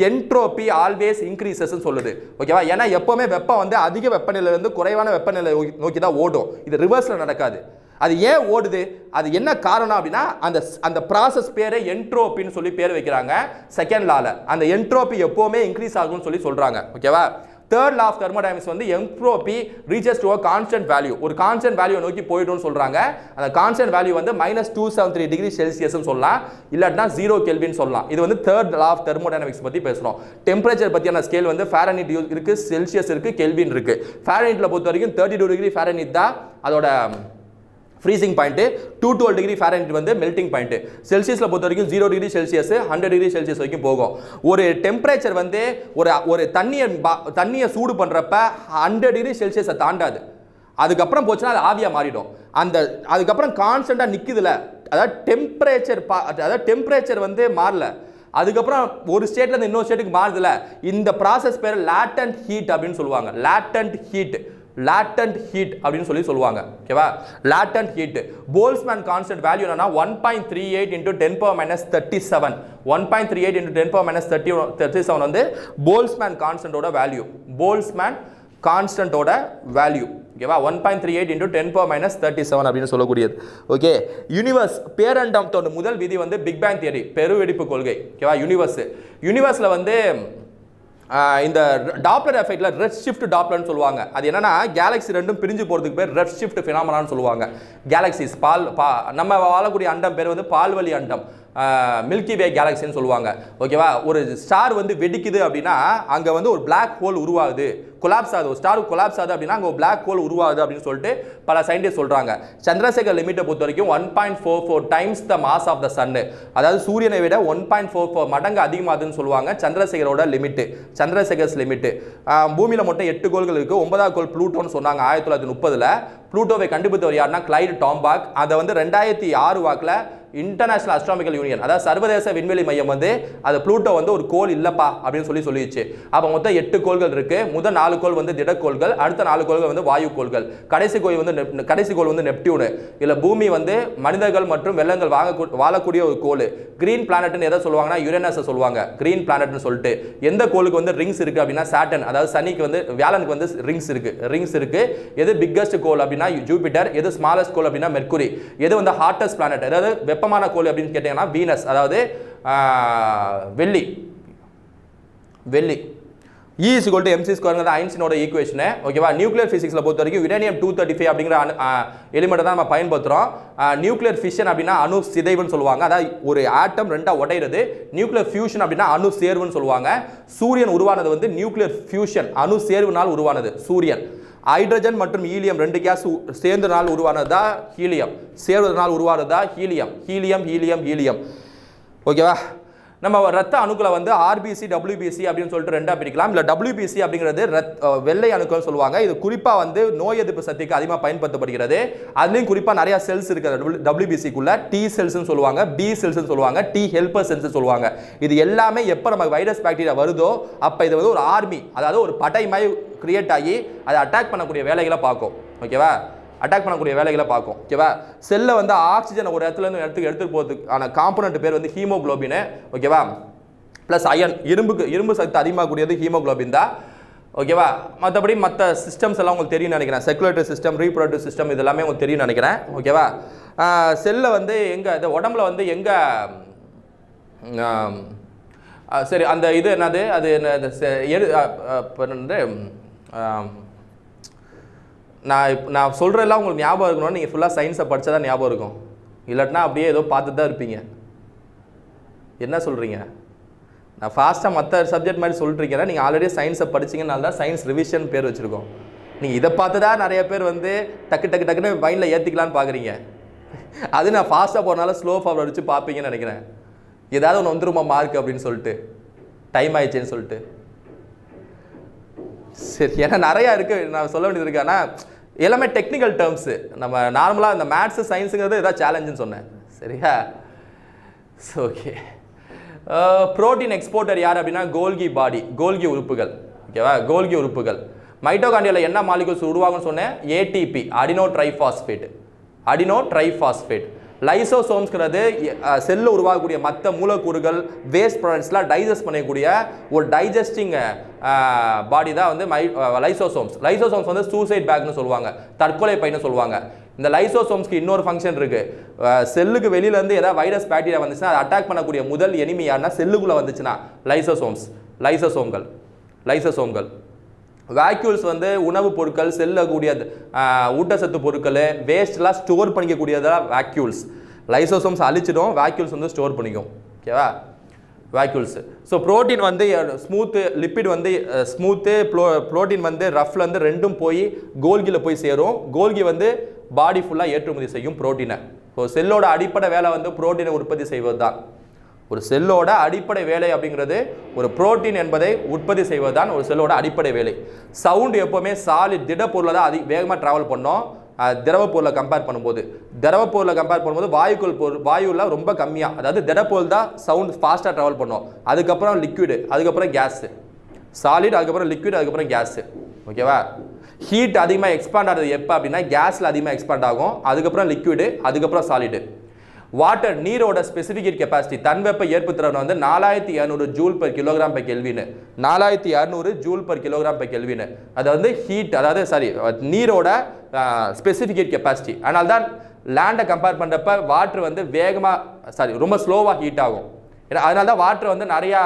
என்ட்ரோபி ஆல்வேஸ் இன்க்ரீசஸ் சொல்லுது. ஓகேவா ஏன்னா எப்பவுமே வெப்பம் வந்து அதிக வெப்பநிலையிலிருந்து குறைவான வெப்பநிலை நோக்கி தான் ஓடும். இது ரிவர்ஸில் நடக்காது. அது ஏன் ஓடுது? அது என்ன காரணம் அப்படின்னா அந்த அந்த ப்ராசஸ் பேரை என்ட்ரோபின்னு சொல்லி பேர் வைக்கிறாங்க. செகண்ட் லால அந்த என்ட்ரோபி எப்போவுமே இன்க்ரீஸ் ஆகும்னு சொல்லி சொல்கிறாங்க ஓகேவா தேர்ட் லா ஆஃப் தெர்மோடைனமிக்ஸ் வந்து entropy reaches to a constant value ஒரு கான்ஸ்டன்ட் வேல்யூ நோக்கி போயிடும்னு சொல்கிறாங்க அந்த கான்ஸ்டன்ட் வேல்யூ வந்து minus two seven three degree செல்சியஸ்னு சொல்லலாம். இல்லாட்டினா ஜீரோ கெல்வின்னு சொல்லலாம். இது வந்து தேர்ட் லா ஆஃப் தெர்மோடைனமிக்ஸ் பற்றி பேசுகிறோம் டெம்பரேச்சர் பற்றியான ஸ்கேல் வந்து ஃபேரனிட் இருக்குது செல்சியஸ் இருக்குது கெல்வின் இருக்குது ஃபேரனிட்டில் பொறுத்த வரைக்கும் தேர்ட்டி டூ டிகிரி ஃபேரனிட் தான் அதோட freezing point two twelve degree Fahrenheit வந்து மெல்ட்டிங் பாயிண்ட்டு செல்சியஸில் பொறுத்த வரைக்கும் zero degree Celsius hundred degree Celsius வரைக்கும் போகும். ஒரு டெம்பரேச்சர் வந்து ஒரு ஒரு தண்ணியை பா- தண்ணியை சூடு பண்ணுறப்ப ஹண்ட்ரட் டிகிரி செல்சியஸை தாண்டாது. அதுக்கப்புறம் போச்சுன்னா அது ஆவியாக மாறிடும். அந்த அதுக்கப்புறம் கான்ஸ்டண்ட்டாக நிற்குதுல அதாவது டெம்பரேச்சர் பா அதாவது டெம்பரேச்சர் வந்து மாறல. அதுக்கப்புறம் ஒரு ஸ்டேட்லேருந்து இன்னொரு ஸ்டேட்டுக்கு மாறுதுல. இந்த ப்ராசஸ் பேர் லேட்டன்ட் ஹீட் அப்படின்னு சொல்லுவாங்க. லேட்டன்ட் ஹீட் லேட்டன்ட் ஹீட் அப்படின்னு சொல்லி சொல்லுவாங்க. ஓகேவா latent heat Boltzmann constant value என்னன்னா one point three eight into ten power minus thirty seven one point three eight into ten power minus thirty thirty seven வந்து Boltzmann கான்ஸ்டன்டோட value Boltzmann கான்ஸ்டன்டோட value ஓகேவா one point three eight into ten power minus thirty seven அப்படின்னு சொல்லக்கூடியது. Okay universe பேரண்டத்தோட முதல் விதி வந்து big bang theory பெருவெடிப்பு கொள்கை. ஓகேவா யூனிவர்ஸ் யூனிவர்ஸில் வந்து இந்த டாப்ளர் எஃபெக்ட்டில் ரெட் ஷிஃப்ட் டாப்லர்னு சொல்லுவாங்க. அது என்னன்னா கேலக்ஸி ரெண்டும் பிரிஞ்சு போகிறதுக்கு பேர் ரெட் ஷிஃப்ட் ஃபினாமனான்னு சொல்லுவாங்க. கேலக்சிஸ் பால் பா நம்ம வாழக்கூடிய அண்டம் பேர் வந்து பால்வழி அண்டம். மில்கி வே கேலக்சின்னு சொல்லுவாங்க. ஓகேவா ஒரு ஸ்டார் வந்து வெடிக்குது அப்படின்னா அங்கே வந்து ஒரு பிளாக் ஹோல் உருவாகுது. கொலாப்ஸ் ஆகுது. ஒரு ஸ்டார் கொலாப்ஸ் ஆகுது அப்படின்னா அங்கே பிளாக் ஹோல் உருவாகுது அப்படின்னு சொல்லிட்டு பல சயின்டிஸ்ட் சொல்கிறாங்க சந்திரசேகர் லிமிட்டை பொறுத்த வரைக்கும் one point four four times the mass of the சன்னு அதாவது சூரியனை விட ஒன் பாயிண்ட் ஃபோர் ஃபோர் மடங்கு அதிகமாகுதுன்னு சொல்லுவாங்க சந்திரசேகரோட லிமிட்டு சந்திரசேகர்ஸ் லிமிட்டு பூமியில் மட்டும் எட்டு கோள்கள் இருக்குது ஒன்பதாவது கோள் ப்ளூட்டோன்னு சொன்னாங்க ஆயிரத்தி தொள்ளாயிரத்தி முப்பதில். ப்ளூட்டோவை கண்டுபிடித்தவர் யாருன்னா கிளைடு டாம்பாக் அதை வந்து ரெண்டாயிரத்தி ஆறு வாக்கில் இன்டர்நேஷனல் அஸ்ட்ராமிக்கல் யூனியன் அதாவது சர்வதேச விண்வெளி மையம் வந்து அது ப்ளூட்டோ வந்து ஒரு கோள் இல்லப்பா அப்படின்னு சொல்லி சொல்லிடுச்சு. அப்போ மொத்தம் எட்டு கோள்கள் இருக்கு. முதல் நாலு கோள் வந்து திடக்கோள்கள் அடுத்த நாலு கோள்கள் வந்து வாயு கோள்கள் கடைசி கோள் வந்து நெப்- கடைசி கோள் வந்து நெப்டியூனு. இல்ல பூமி வந்து மனிதர்கள் மற்றும் வெள்ளங்கள் வாங்க வாழக்கூடிய ஒரு கோள். கிரீன் பிளானட்னு எதை சொல்லுவாங்கன்னா யுரேனஸை சொல்லுவாங்க. கிரீன் பிளானட்னு சொல்லிட்டு. எந்த கோளுக்கு வந்து ரிங்ஸ் இருக்கு அப்படின்னா சாட்டன் அதாவது சனிக்கு வந்து வியாழனுக்கு வந்து ரிங்ஸ் இருக்கு. ரிங்ஸ் இருக்கு. எது பிக்கஸ்ட் கோல் அப்படின்னா ஜூபிட்டர் எது ஸ்மாலஸ்ட் கோல் அப்படின்னா மெர்குரி எது வந்து ஹார்டஸ்ட் பிளானட் அதாவது வெப்பமான கோள் அப்படின்னு கேட்டீங்கன்னா வீனஸ் அதாவது வெள்ளி. வெள்ளி. E is MC to mc ஸ்கொயருங்கிறது ஈக்குவேஷனு ஓகேவா நியூக்ளியர் ஃபிசிக்ஸில் பொறுத்த வரைக்கும் யுரேனியம் டூ தேர்ட்டி ஃபைவ் அப்படிங்கிற எலிமெண்ட் தான் நம்ம பயன்படுத்துகிறோம் நியூக்ளியர் ஃபிஷன் அப்படின்னா அணு சிதைவுன்னு சொல்லுவாங்க. அதாவது ஒரு ஆட்டம் ரெண்டாக உடையிறது நியூக்ளியர் ஃபியூஷன் அப்படின்னா அணு சேர்வுன்னு சொல்லுவாங்க. சூரியன் உருவானது வந்து நியூக்ளியர் ஃபியூஷன் அணு சேர்வுனால் உருவானது சூரியன். ஹைட்ரஜன் மற்றும் ஹீலியம் ரெண்டு கேஸ் சேர்ந்தனால் உருவானதா ஹீலியம்? சேர்வதனால் உருவானதா ஹீலியம்? Helium helium helium. ஓகேவா? நம்ம ரத்த அணுக்களை வந்து ஆர்பிசி டபிள்யூபிசி அப்படின்னு சொல்லிட்டு ரெண்டாக பிரிக்கலாம். இல்லை டபிள்யூபிசி அப்படிங்கிறது ரத் வெள்ளை அணுக்கள்னு சொல்லுவாங்க. இது குறிப்பாக வந்து நோய் எதிர்ப்பு சக்திக்கு அதிகமாக பயன்படுத்தப்படுகிறது. அதுலேயும் குறிப்பாக நிறைய செல்ஸ் இருக்குது டபிள்யூபிசிக்குள்ள டி செல்ஸ்னு சொல்லுவாங்க பி செல்ஸ்னு சொல்லுவாங்க டி ஹெல்பர் செல்ஸ் சொல்லுவாங்க. இது எல்லாமே எப்போ நம்ம வைரஸ் பாக்டீரியா வருதோ அப்போ இது வந்து ஒரு ஆர்மி அதாவது ஒரு படை மாதிரி கிரியேட் ஆகி அதை அட்டாக் பண்ணக்கூடிய வேலைகளை பார்க்கும். ஓகேவா அட்டாக் பண்ணக்கூடிய வேலைகளை பார்க்கும். ஓகேவா செல்லை வந்து ஆக்சிஜனை ஒரு இடத்துல இருந்து இடத்துக்கு போகிறதுக்கு போகிறதுக்கான காம்பனண்ட் பேர் வந்து ஹீமோக்ளோபின் ஓகேவா ப்ளஸ் அயன் இரும்புக்கு இரும்பு சக்தி அதிகமாகக்கூடியது ஹீமோகுளோபின் தான். ஓகேவா மற்றபடி மற்ற சிஸ்டம்ஸ் எல்லாம் உங்களுக்கு தெரியும் நினைக்கிறேன். செக்குலேட்டரி சிஸ்டம் ரீப்ரொடக்டிவ் சிஸ்டம் இது எல்லாமே உங்களுக்கு தெரியும் நினைக்கிறேன். ஓகேவா செல்லை வந்து எங்கே இந்த உடம்புல வந்து எங்கே சரி அந்த இது என்னது? அது என்ன நான் இப்போ நான் சொல்கிறதெல்லாம் உங்களுக்கு ஞாபகம் இருக்கணும்னு நீங்கள் ஃபுல்லாக சயின்ஸை படித்தா தான் ஞாபகம் இருக்கும். இல்லாட்டினா அப்படியே ஏதோ பார்த்துட்டு தான் இருப்பீங்க. என்ன சொல்கிறீங்க நான் ஃபாஸ்ட்டாக மற்ற சப்ஜெக்ட் மாதிரி சொல்லிட்டுருக்கேன் நீங்கள் ஆல்ரெடி சயின்ஸை படிச்சிங்கனால தான் சயின்ஸ் ரிவிஷன் பேர் வச்சுருக்கோம். நீங்கள் இதை பார்த்து தான் நிறைய பேர் வந்து டக்கு டக்கு டக்குன்னு மைண்டில் ஏற்றிக்கலான்னு பார்க்குறீங்க. அது நான் ஃபாஸ்ட்டாக போகிறனால ஸ்லோ ஃபார்வர்ட் வச்சு பார்ப்பீங்கன்னு நினைக்கிறேன். ஏதாவது ஒன்று வந்துருமா மார்க் அப்படின்னு சொல்லிட்டு. டைம் ஆயிடுச்சேன்னு சொல்லிட்டு. சரி ஏன்னா நிறையா இருக்குது நான் சொல்ல வேண்டியது இருக்கு. ஆனால் எல்லாமே டெக்னிக்கல் டேர்ம்ஸு நம்ம நார்மலாக இந்த மேத்ஸு சயின்ஸுங்கிறது ஏதாவது சேலஞ்சுன்னு சொன்னேன். சரியா? ஓகே ப்ரோட்டீன் எக்ஸ்போர்ட்டர் யார் அப்படின்னா கோல்கி பாடி கோல்கி உறுப்புகள். ஓகேவா கோல்கி உறுப்புகள். மைட்டோகாண்டியில் என்ன மாலிகூல்ஸ் உருவாகும்னு சொன்னேன்? ATP adeno triphosphate adeno triphosphate லைசோசோம்ஸ்ங்கிறது செல்லில் உருவாகக்கூடிய மற்ற மூலக்கூறுகள் வேஸ்ட் ப்ராடக்ட்ஸ்லாம் டைஜஸ்ட் பண்ணக்கூடிய ஒரு டைஜஸ்டிங் பாடி தான் வந்து மை லைசோசோம்ஸ். லைசோசோம்ஸ் வந்து சூசைட் பேக்னு சொல்லுவாங்க. தற்கொலை பைன்னு சொல்லுவாங்க. இந்த லைசோசோம்ஸ்க்கு இன்னொரு ஃபங்க்ஷன் இருக்குது செல்லுக்கு வெளியிலேருந்து ஏதாவது வைரஸ் பேக்டீரியா வந்துச்சுன்னா அதை அட்டாக் பண்ணக்கூடிய முதல் எனிமி யாருன்னா செல்லுக்குள்ளே வந்துச்சுன்னா லைசோசோம்ஸ். லைசோசோம்கள். லைசோசோம்கள். வேக்யூல்ஸ் வந்து உணவுப் பொருட்கள் செல்லக்கூடிய ஊட்டச்சத்து பொருட்கள் வேஸ்ட்லாம் ஸ்டோர் பண்ணிக்கக்கூடியதாக வேக்யூல்ஸ் லைசோசோம்ஸ் அழிச்சிடும் வேக்யூல்ஸ் வந்து ஸ்டோர் பண்ணிக்கும். ஓகேவா வேக்யூல்ஸ் ஸோ புரோட்டீன் வந்து ஸ்மூத்து லிப்பிட் வந்து ஸ்மூத்து ப்ளோ ப்ரோட்டீன் வந்து ரஃப்லேருந்து ரெண்டும் போய் கோல்கியில் போய் சேரும். கோல்கி வந்து பாடி ஃபுல்லாக ஏற்றுமதி செய்யும் ப்ரோட்டீனை ஸோ செல்லோட அடிப்படை வேலை வந்து புரோட்டீனை உற்பத்தி செய்வது தான் ஒரு செல்லோட அடிப்படை வேலை அப்படிங்கிறது ஒரு புரோட்டீன் என்பதை உற்பத்தி செய்வதுதான் ஒரு செல்லோட அடிப்படை வேலை. சவுண்டு எப்போவுமே சாலிட் திடப்பொருளை தான் அதிக வேகமாக ட்ராவல் பண்ணோம். திரவப்பொருளை திரவ பொருளை கம்பேர் பண்ணும்போது. திரவப்பொருளை கம்பேர் பண்ணும்போது வாயுக்குள் பொருள் வாயுவில் ரொம்ப கம்மியாக அதாவது திடப்பொருள் தான் சவுண்ட் ஃபாஸ்ட்டாக ட்ராவல் பண்ணோம். அதுக்கப்புறம் லிக்விடு அதுக்கப்புறம் கேஸு சாலிட் அதுக்கப்புறம் லிக்விட் அதுக்கப்புறம் கேஸு ஓகேவா ஹீட் அதிகமாக எக்ஸ்பாண்ட் ஆகிறது எப்போ அப்படின்னா கேஸில் அதிகமாக எக்ஸ்பாண்ட் ஆகும். அதுக்கப்புறம் லிக்விடு அதுக்கப்புறம் சாலிடு வாட்டர் நீரோட ஸ்பெசிஃபிகேட் கெப்பாசிட்டி தன்வெப்ப ஏற்புத்திறன் வந்து நாலாயிரத்தி இரநூறு joule per kilogram per kelvin நாலாயிரத்தி இரநூறு joule per kilogram per kelvin அது வந்து ஹீட் அதாவது சாரி நீரோட ஸ்பெசிஃபிகேட் கெப்பாசிட்டி ஆனால் தான் லேண்டை கம்பேர் பண்ணுறப்ப வாட்ரு வந்து வேகமாக சாரி ரொம்ப ஸ்லோவாக ஹீட் ஆகும். ஏன்னா அதனால தான் வாட்டர் வந்து நிறையா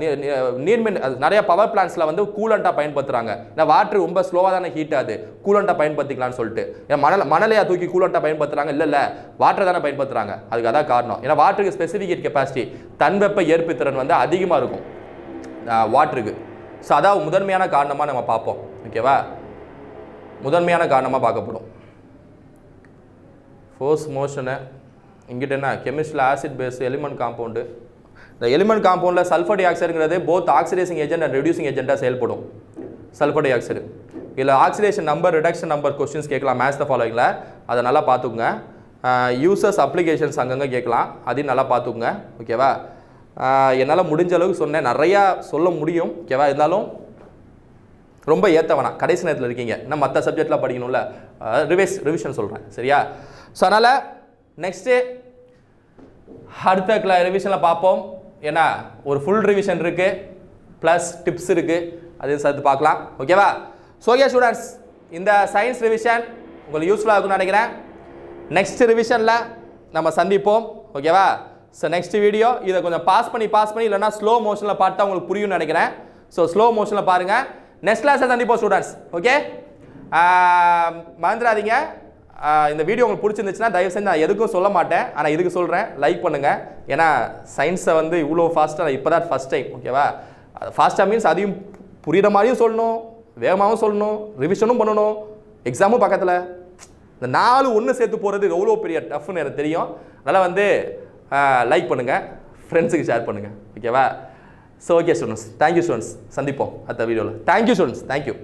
நீ- நீர்மின் அது நிறைய பவர் பிளான்ஸில் வந்து கூலண்ட்டாக பயன்படுத்துகிறாங்க ஏன்னா வாட்டர் ரொம்ப ஸ்லோவாக தானே ஹீட் ஆகுது. கூலண்ட்டாக பயன்படுத்திக்கலாம்னு சொல்லிட்டு. ஏன்னா மணல் மணலையாக தூக்கி கூலண்ட்டாக பயன்படுத்துகிறாங்க இல்லை இல்லை. வாட்டர் தானே பயன்படுத்துகிறாங்க அதுக்கு அதான் காரணம். ஏன்னா வாட்டருக்கு ஸ்பெசிஃபிக் கெப்பாசிட்டி தன்வெப்ப ஏற்புத்திறன் வந்து அதிகமாக இருக்கும். வாட்டருக்கு ஸோ அதான் முதன்மையான காரணமாக நம்ம பார்ப்போம். ஓகேவா முதன்மையான காரணமாக பார்க்கப்படும். ஃபோர்ஸ் மோஷனு இங்கிட்ட என்ன? கெமிஸ்ட்ரியில் ஆசிட் பேஸ் எலிமெண்ட் காம்பவுண்டு இந்த எலிமெண்ட் காம்பவுண்டில் sulphur tie ஆக்சைடுங்கிறது both oxidising agent and reducing ஏஜென்ட்டாக செயல்படும். சல்ஃபர் டை ஆக்சைடு இதில் oxidation number reduction number questions கேட்கலாம். மேத்ஸ் ஃபாலோவிங்கில் அதை நல்லா பார்த்துக்குங்க. யூசர்ஸ் அப்ளிகேஷன்ஸ் அங்கங்கே கேட்கலாம். அதையும் நல்லா பார்த்துக்குங்க. ஓகேவா என்னால் முடிஞ்ச அளவுக்கு சொன்னேன். நிறையா சொல்ல முடியும். ஓகேவா இருந்தாலும் ரொம்ப ஏற்ற வேணாம் கடைசி நேரத்தில் இருக்கீங்க. இன்னும் மற்ற சப்ஜெக்ட்லாம் படிக்கணும்ல. ரிவைஸ் ரிவிஷன் சொல்கிறேன் சரியா? ஸோ அதனால் நெக்ஸ்ட்டு அடுத்த கிளா ரிவிஷனில் பார்ப்போம். ஏன்னா ஒரு ஃபுல் ரிவிஷன் இருக்குது ப்ளஸ் டிப்ஸ் இருக்குது அதையும் சேர்த்து பார்க்கலாம். ஓகேவா ஸோ ஓகே ஸ்டூடெண்ட்ஸ் இந்த சயின்ஸ் ரிவிஷன் உங்களுக்கு யூஸ்ஃபுல்லாக இருக்கும்னு நினைக்கிறேன். நெக்ஸ்ட் ரிவிஷனில் நம்ம சந்திப்போம். ஓகேவா ஸோ நெக்ஸ்ட் வீடியோ இதை கொஞ்சம் பாஸ் பண்ணி பாஸ் பண்ணி இல்லைன்னா ஸ்லோ மோஷனில் பார்த்தா உங்களுக்கு புரியும்னு நினைக்கிறேன். ஸோ ஸ்லோ மோஷனில் பாருங்கள் நெக்ஸ்ட் கிளாஸை சந்திப்போம் ஸ்டூடெண்ட்ஸ் ஓகே மறந்துடாதீங்க. இந்த வீடியோ உங்களுக்கு பிடிச்சிருந்துச்சுன்னா தயவு செஞ்சு நான் எதுக்கும் சொல்ல மாட்டேன். ஆனால் இதுக்கு சொல்கிறேன் லைக் பண்ணுங்கள் ஏன்னா சயின்ஸை வந்து இவ்வளோ ஃபாஸ்ட்டாக இப்போ தான் ஃபஸ்ட் டைம் ஓகேவா ஃபாஸ்ட்டாக மீன்ஸ் அதையும் புரியுற மாதிரியும் சொல்லணும் வேகமாகவும் சொல்லணும் ரிவிஷனும் பண்ணணும். எக்ஸாமும் பக்கத்தில். இந்த நாலு ஒன்று சேர்த்து போகிறது எவ்வளோ பெரிய டஃப்னு எனக்கு தெரியும். அதனால் வந்து லைக் பண்ணுங்கள் ஃப்ரெண்ட்ஸுக்கு ஷேர் பண்ணுங்கள் ஓகேவா so okay students thank you students சந்திப்போம் அடுத்த வீடியோவில் தேங்க்யூ ஸ்டூடெண்ட்ஸ் தேங்க்யூ